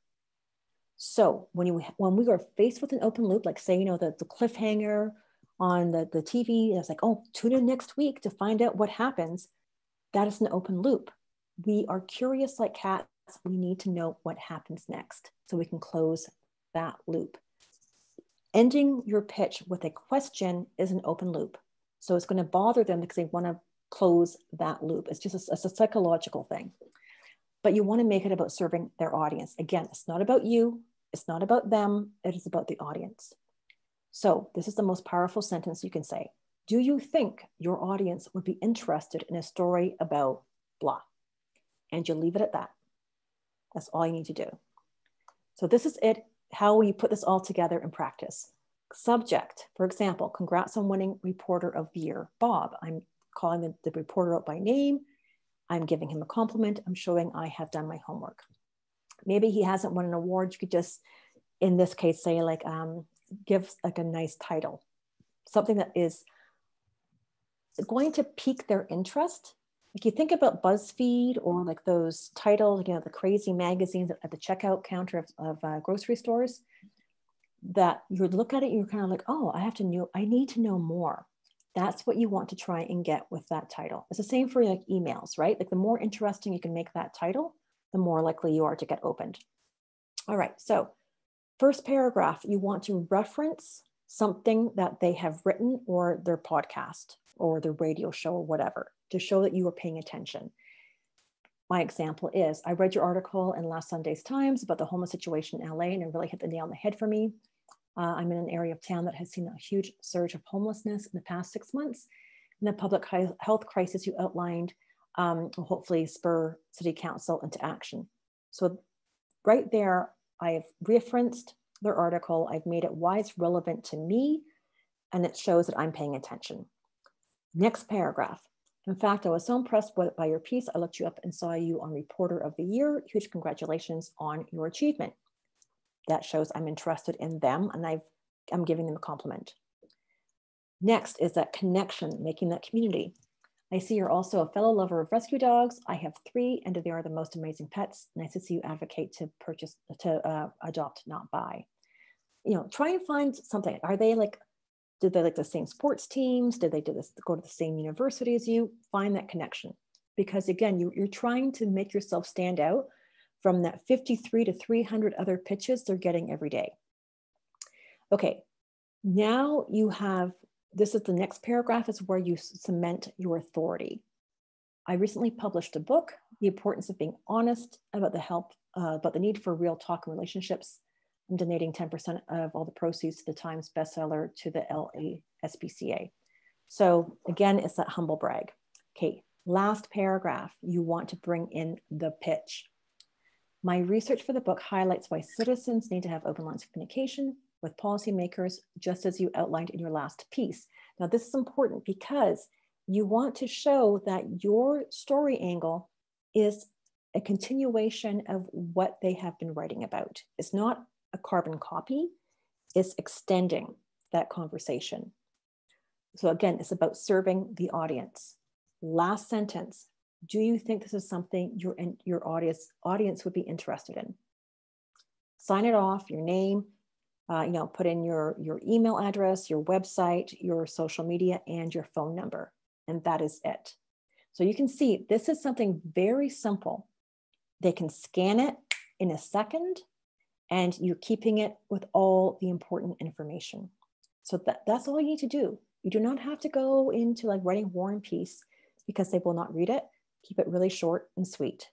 So when you when we are faced with an open loop, like say, you know, the, the cliffhanger on the, the TV, it's like, oh, tune in next week to find out what happens. That is an open loop. We are curious like cats. We need to know what happens next so we can close that loop. Ending your pitch with a question is an open loop. So it's going to bother them because they want to close that loop. It's just a, it's a psychological thing. but you want to make it about serving their audience. Again, it's not about you, it's not about them, it is about the audience. So, this is the most powerful sentence you can say. Do you think your audience would be interested in a story about blah? And you leave it at that. That's all you need to do. So, this is it how will you put this all together in practice. Subject, for example, congrats on winning Reporter of the Year, Bob. I'm calling the, the reporter out by name. I'm giving him a compliment. I'm showing I have done my homework. Maybe he hasn't won an award. You could just, in this case, say like, um, give like a nice title, something that is going to pique their interest. Like you think about BuzzFeed or like those titles, you know, the crazy magazines at the checkout counter of, of uh, grocery stores, that you would look at it, you're kind of like, oh, I have to know, I need to know more. That's what you want to try and get with that title. It's the same for like emails, right? Like the more interesting you can make that title, the more likely you are to get opened. All right, so first paragraph, you want to reference something that they have written or their podcast or their radio show or whatever to show that you are paying attention. My example is I read your article in last Sunday's Times about the homeless situation in LA and it really hit the nail on the head for me. Uh, I'm in an area of town that has seen a huge surge of homelessness in the past six months. And the public health crisis you outlined um, will hopefully spur City Council into action. So, right there, I've referenced their article, I've made it why it's relevant to me, and it shows that I'm paying attention. Next paragraph. In fact, I was so impressed by your piece, I looked you up and saw you on Reporter of the Year. Huge congratulations on your achievement that shows I'm interested in them and I've, I'm giving them a compliment. Next is that connection, making that community. I see you're also a fellow lover of rescue dogs. I have three, and they are the most amazing pets. Nice to see you advocate to purchase, to uh, adopt, not buy. You know, try and find something. Are they like, did they like the same sports teams? Did they do this, go to the same university as you? Find that connection. Because again, you, you're trying to make yourself stand out from that 53 to 300 other pitches they're getting every day. Okay, now you have, this is the next paragraph is where you cement your authority. I recently published a book, The Importance of Being Honest about the help, uh, about the need for real talk and relationships. I'm donating 10% of all the proceeds to the Times bestseller to the LASPCA. So again, it's that humble brag. Okay, last paragraph, you want to bring in the pitch. My research for the book highlights why citizens need to have open lines of communication with policymakers, just as you outlined in your last piece. Now, this is important because you want to show that your story angle is a continuation of what they have been writing about. It's not a carbon copy, is extending that conversation. So, again, it's about serving the audience. Last sentence do you think this is something your, and your audience, audience would be interested in? Sign it off, your name, uh, you know, put in your, your email address, your website, your social media, and your phone number. And that is it. So you can see this is something very simple. They can scan it in a second and you're keeping it with all the important information. So that, that's all you need to do. You do not have to go into like writing War and Peace because they will not read it. Keep it really short and sweet.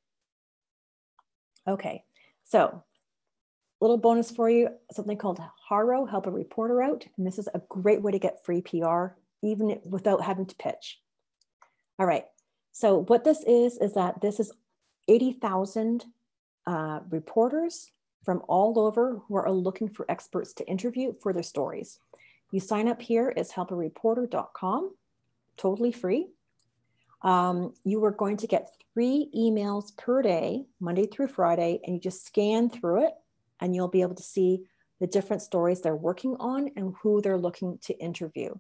Okay, so little bonus for you, something called Haro, help a reporter out. And this is a great way to get free PR, even without having to pitch. All right, so what this is, is that this is 80,000 uh, reporters from all over who are looking for experts to interview for their stories. You sign up here, it's helpareporter.com, totally free. Um, you are going to get three emails per day, Monday through Friday, and you just scan through it and you'll be able to see the different stories they're working on and who they're looking to interview.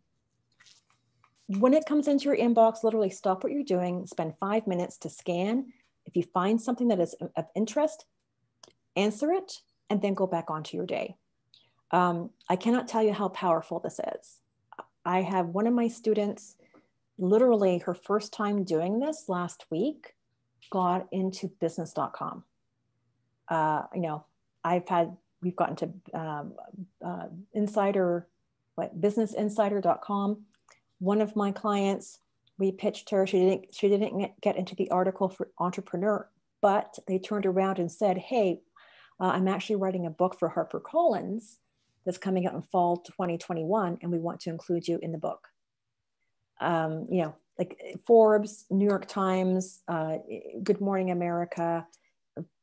When it comes into your inbox, literally stop what you're doing, spend five minutes to scan. If you find something that is of interest, answer it, and then go back onto your day. Um, I cannot tell you how powerful this is. I have one of my students literally her first time doing this last week got into business.com. Uh, you know, I've had, we've gotten to um, uh, insider, what, businessinsider.com. One of my clients, we pitched her, she didn't, she didn't get into the article for entrepreneur, but they turned around and said, hey, uh, I'm actually writing a book for HarperCollins that's coming out in fall 2021, and we want to include you in the book. Um, you know, like Forbes, New York Times, uh, Good Morning America.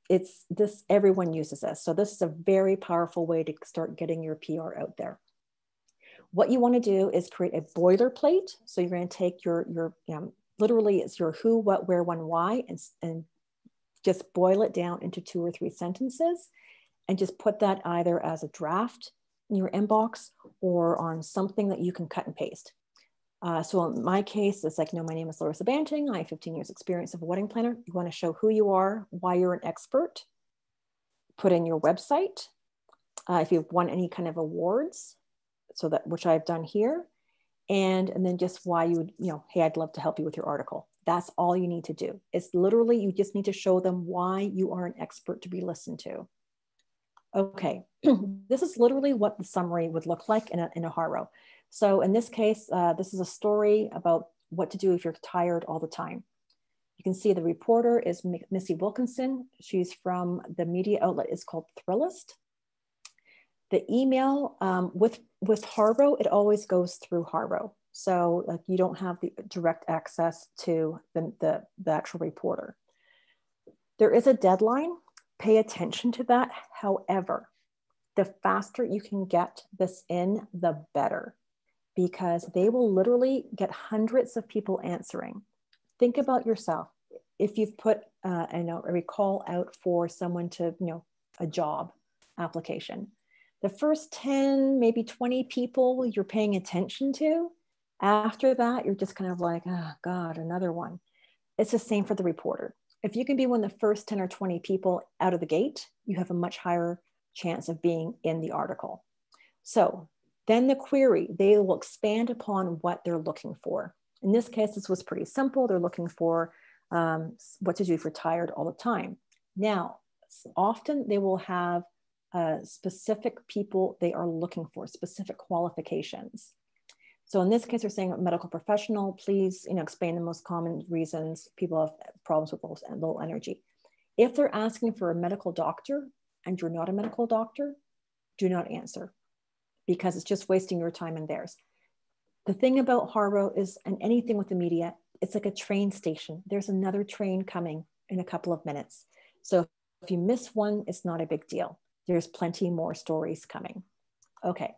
It's this, everyone uses this. So, this is a very powerful way to start getting your PR out there. What you want to do is create a boilerplate. So, you're going to take your, your you know, literally, it's your who, what, where, when, why, and, and just boil it down into two or three sentences and just put that either as a draft in your inbox or on something that you can cut and paste. Uh, so in my case, it's like, no, my name is Larissa Banting. I have 15 years experience of a wedding planner. You want to show who you are, why you're an expert, put in your website. Uh, if you've won any kind of awards, so that, which I've done here, and, and then just why you would, you know, hey, I'd love to help you with your article. That's all you need to do. It's literally, you just need to show them why you are an expert to be listened to. Okay, this is literally what the summary would look like in a, in a HARO. So in this case, uh, this is a story about what to do if you're tired all the time. You can see the reporter is Missy Wilkinson. She's from the media outlet is called Thrillist. The email um, with, with HARO, it always goes through HARO. So like you don't have the direct access to the, the, the actual reporter. There is a deadline, pay attention to that. However, the faster you can get this in, the better because they will literally get hundreds of people answering. Think about yourself. If you've put uh, a recall out for someone to, you know, a job application, the first 10, maybe 20 people you're paying attention to, after that, you're just kind of like, oh, God, another one. It's the same for the reporter. If you can be one of the first 10 or 20 people out of the gate, you have a much higher chance of being in the article. So then the query, they will expand upon what they're looking for. In this case, this was pretty simple. They're looking for um, what to do if you're tired all the time. Now, often they will have uh, specific people they are looking for, specific qualifications. So in this case, they're saying medical professional, please you know, explain the most common reasons people have problems with low, energy. If they're asking for a medical doctor and you're not a medical doctor, do not answer because it's just wasting your time and theirs. The thing about HARO is, and anything with the media, it's like a train station. There's another train coming in a couple of minutes. So if you miss one, it's not a big deal. There's plenty more stories coming. Okay,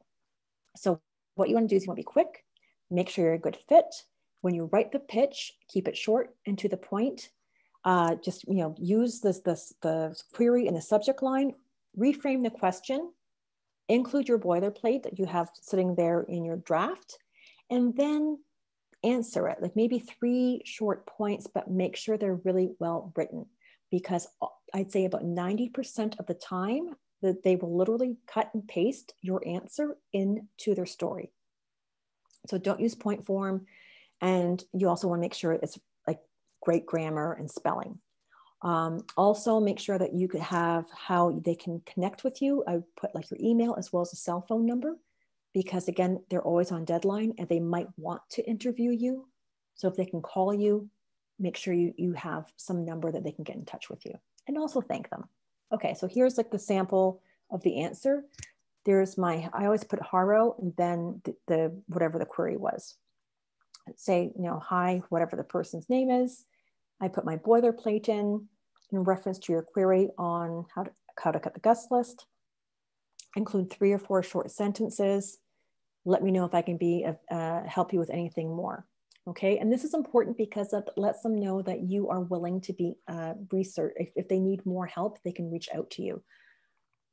so what you want to do is you want to be quick, make sure you're a good fit. When you write the pitch, keep it short and to the point. Uh, just you know, use this, this the query in the subject line, reframe the question, include your boilerplate that you have sitting there in your draft, and then answer it. Like maybe three short points, but make sure they're really well written because I'd say about 90% of the time that they will literally cut and paste your answer into their story. So don't use point form. And you also want to make sure it's like great grammar and spelling. Um, also make sure that you could have how they can connect with you. I put like your email as well as a cell phone number because again, they're always on deadline and they might want to interview you. So if they can call you, make sure you, you have some number that they can get in touch with you and also thank them. Okay, so here's like the sample of the answer. There's my, I always put HARO and then the, the whatever the query was. Say, you know, hi, whatever the person's name is, I put my boilerplate in in reference to your query on how to, how to cut the guest list. Include three or four short sentences. Let me know if I can be uh, help you with anything more. Okay, and this is important because it lets them know that you are willing to be uh, research. If, if they need more help, they can reach out to you.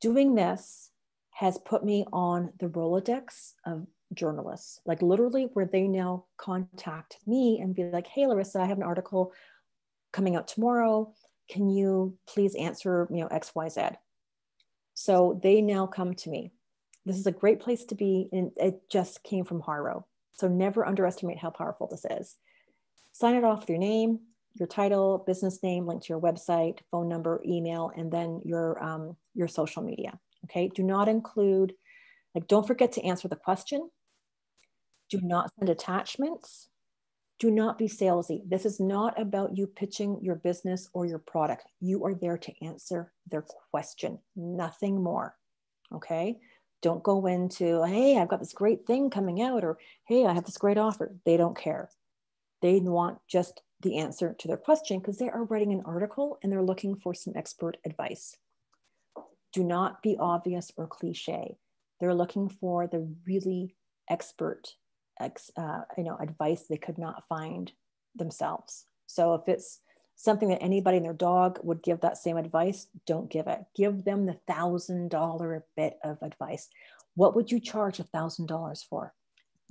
Doing this has put me on the Rolodex of journalists, like literally where they now contact me and be like, hey, Larissa, I have an article coming out tomorrow. Can you please answer, you know, X, Y, Z? So they now come to me. This is a great place to be. And it just came from HARO. So never underestimate how powerful this is. Sign it off with your name, your title, business name, link to your website, phone number, email, and then your, um, your social media. Okay. Do not include, like, don't forget to answer the question. Do not send attachments do not be salesy. This is not about you pitching your business or your product. You are there to answer their question, nothing more. Okay. Don't go into, hey, I've got this great thing coming out, or hey, I have this great offer. They don't care. They want just the answer to their question because they are writing an article and they're looking for some expert advice. Do not be obvious or cliche. They're looking for the really expert ex, uh, you know, advice they could not find themselves. So if it's something that anybody and their dog would give that same advice, don't give it. Give them the thousand dollar bit of advice. What would you charge a thousand dollars for?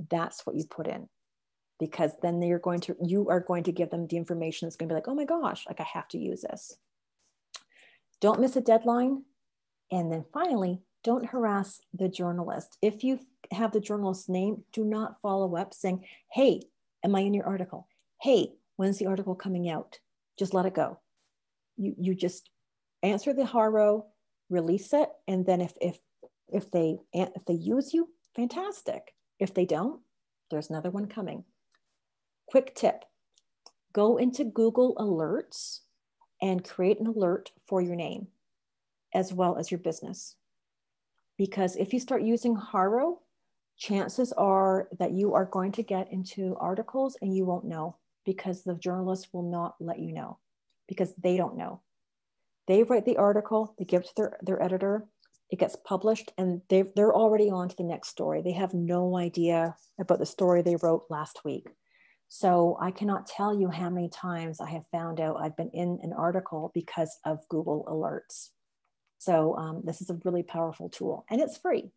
That's what you put in. Because then you're going to, you are going to give them the information that's going to be like, oh my gosh, like I have to use this. Don't miss a deadline. And then finally, don't harass the journalist. If you have the journalist's name, do not follow up saying, Hey, am I in your article? Hey, when's the article coming out? Just let it go. You, you just answer the HARO, release it, and then if, if, if, they, if they use you, fantastic. If they don't, there's another one coming. Quick tip go into Google Alerts and create an alert for your name as well as your business. Because if you start using HARO, chances are that you are going to get into articles and you won't know because the journalists will not let you know because they don't know. They write the article, they give it to their, their editor, it gets published, and they they're already on to the next story. They have no idea about the story they wrote last week. So I cannot tell you how many times I have found out I've been in an article because of Google Alerts. So um, this is a really powerful tool and it's free.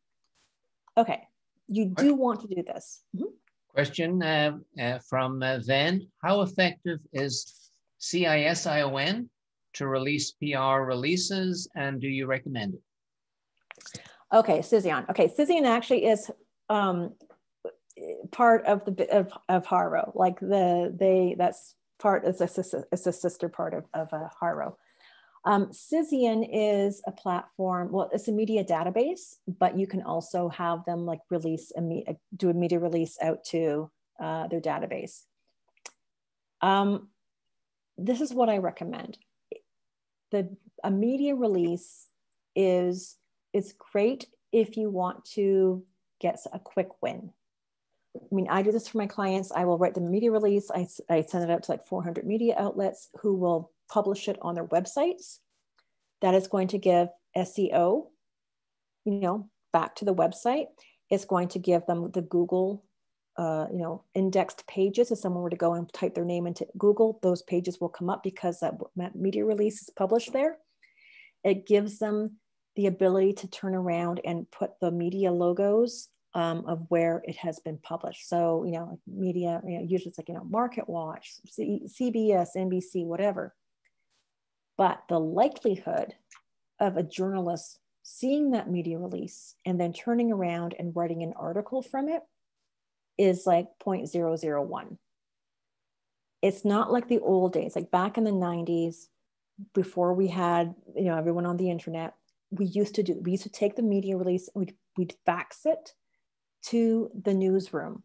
Okay, you do want to do this. Mm-hmm. Question uh, uh, from uh, Ven. How effective is CISION to release PR releases and do you recommend it? Okay, Cision. Okay, Cision actually is um, part of the of, of Haro. Like the they that's part is a, a sister part of, of uh, Haro. Um, Cision is a platform, well, it's a media database, but you can also have them like release, a, do a media release out to uh, their database. Um, this is what I recommend. The, a media release is, is great if you want to get a quick win. I mean, I do this for my clients. I will write the media release. I, I send it out to like 400 media outlets who will publish it on their websites. That is going to give SEO, you know, back to the website. It's going to give them the Google, uh, you know, indexed pages. If someone were to go and type their name into Google, those pages will come up because that media release is published there. It gives them the ability to turn around and put the media logos um, of where it has been published. So, you know, media, you know, usually it's like, you know, Market Watch, C- CBS, NBC, whatever. But the likelihood of a journalist seeing that media release and then turning around and writing an article from it is like 0.001. It's not like the old days, like back in the 90s, before we had, you know, everyone on the internet, we used to do, we used to take the media release, we'd, we'd fax it to the newsroom.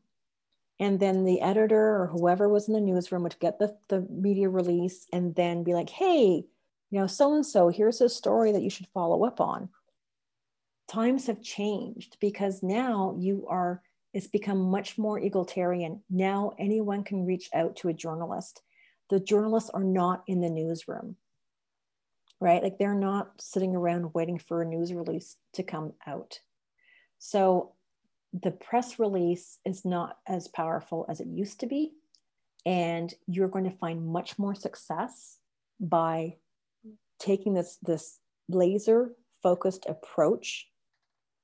And then the editor or whoever was in the newsroom would get the, the media release and then be like, hey, you know, so and so, here's a story that you should follow up on. Times have changed because now you are, it's become much more egalitarian. Now anyone can reach out to a journalist. The journalists are not in the newsroom, right? Like they're not sitting around waiting for a news release to come out. So the press release is not as powerful as it used to be. And you're going to find much more success by taking this this laser focused approach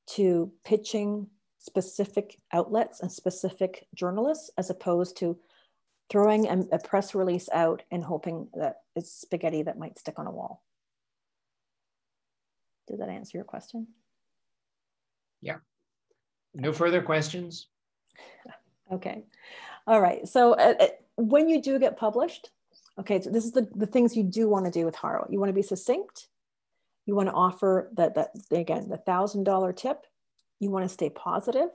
to pitching specific outlets and specific journalists as opposed to throwing a, a, press release out and hoping that it's spaghetti that might stick on a wall. Did that answer your question? Yeah. No further questions? okay. All right. So uh, uh when you do get published, Okay, so this is the, the things you do want to do with Haro. You want to be succinct. You want to offer that, that again, the $1,000 tip. You want to stay positive.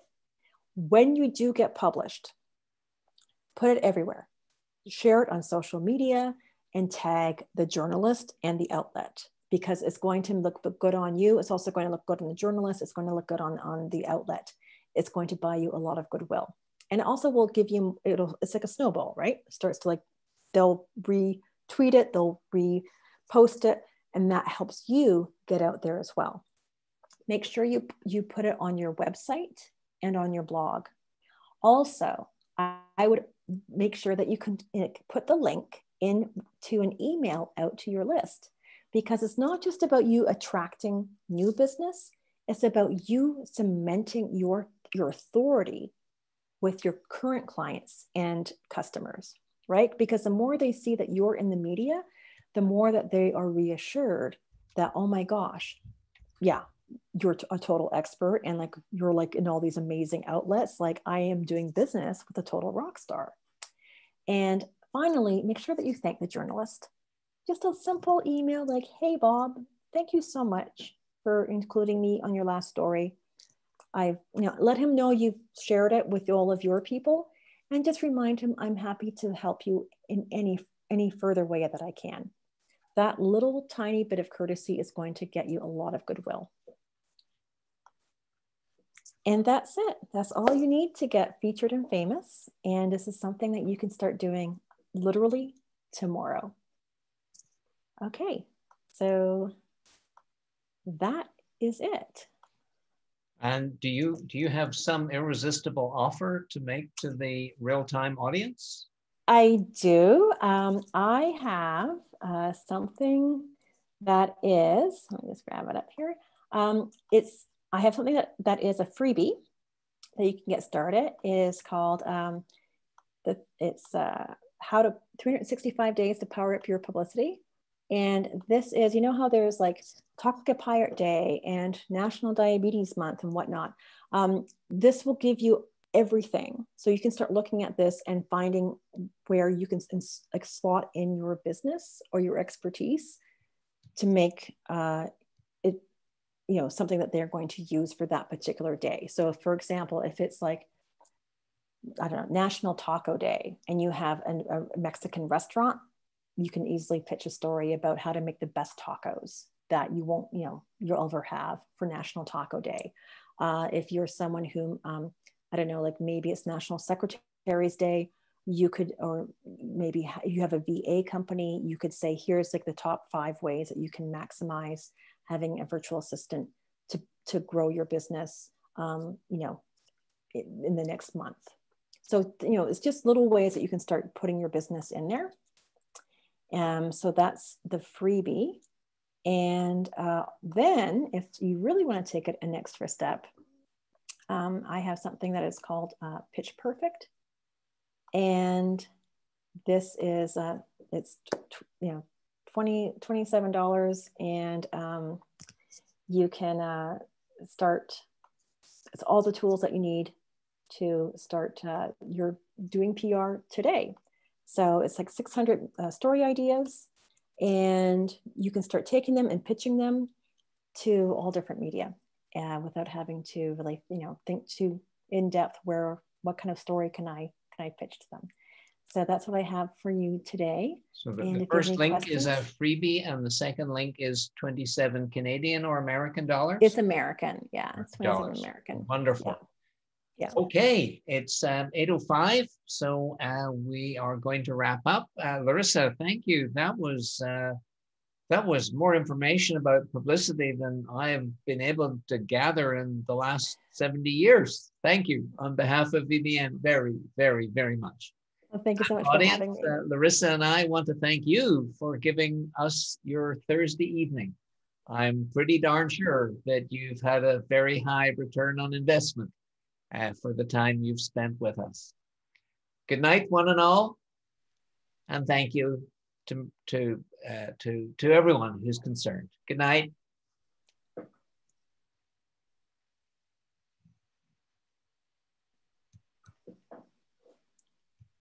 When you do get published, put it everywhere. share it on social media and tag the journalist and the outlet because it's going to look good on you. It's also going to look good on the journalist. It's going to look good on, on the outlet. It's going to buy you a lot of goodwill. And it also will give you, it'll, it's like a snowball, right? It starts to like, they'll retweet it, they'll repost it, and that helps you get out there as well. Make sure you, you put it on your website and on your blog. Also, I, I would make sure that you can eh, put the link into an email out to your list because it's not just about you attracting new business it's about you cementing your your authority with your current clients and customers right? Because the more they see that you're in the media the more that they are reassured that oh my gosh yeah you're a total expert and like you're like in all these amazing outlets like i am doing business with a total rock star. And finally make sure that you thank the journalist. Just a simple email like hey bob thank you so much for including me on your last story i've you know let him know you've shared it with all of your people and just remind him i'm happy to help you in any any further way that i can that little tiny bit of courtesy is going to get you a lot of goodwill and that's it. That's all you need to get featured and famous. And this is something that you can start doing literally tomorrow. Okay, so that is it. And do you do you have some irresistible offer to make to the real-time audience? I do. Um, I have uh, something that is. Let me just grab it up here. Um, it's I have something that, that is a freebie that you can get started. It is called um, the, it's uh, how to 365 days to power up your publicity. And this is, you know how there's like a Pirate Day and National Diabetes Month and whatnot. Um, this will give you everything. So you can start looking at this and finding where you can like slot in your business or your expertise to make uh, you know something that they're going to use for that particular day so for example if it's like i don't know national taco day and you have an, a mexican restaurant you can easily pitch a story about how to make the best tacos that you won't you know you'll ever have for national taco day uh, if you're someone who um, i don't know like maybe it's national secretaries day you could or maybe you have a va company you could say here's like the top five ways that you can maximize having a virtual assistant to, to grow your business, um, you know, in, in the next month. So, you know, it's just little ways that you can start putting your business in there. Um, so that's the freebie. And uh, then if you really want to take it an extra step, um, I have something that is called uh, Pitch Perfect. And this is, uh, it's, you know, 20 $27 and um, you can uh, start it's all the tools that you need to start uh, your doing pr today so it's like 600 uh, story ideas and you can start taking them and pitching them to all different media uh, without having to really you know think too in depth where what kind of story can i can i pitch to them so that's what I have for you today. So the, the first link questions, is a freebie and the second link is 27 Canadian or American dollars? It's American. Yeah, it's 27 dollars. American. Wonderful. Yeah. Yeah. Okay, it's um, 8.05, so uh, we are going to wrap up. Uh, Larissa, thank you. That was uh, that was more information about publicity than I have been able to gather in the last 70 years. Thank you on behalf of VBN very, very, very much. Well, thank you so much Audience, for having me. Uh, Larissa and I want to thank you for giving us your Thursday evening. I'm pretty darn sure that you've had a very high return on investment uh, for the time you've spent with us. Good night, one and all, and thank you to to uh, to to everyone who's concerned. Good night.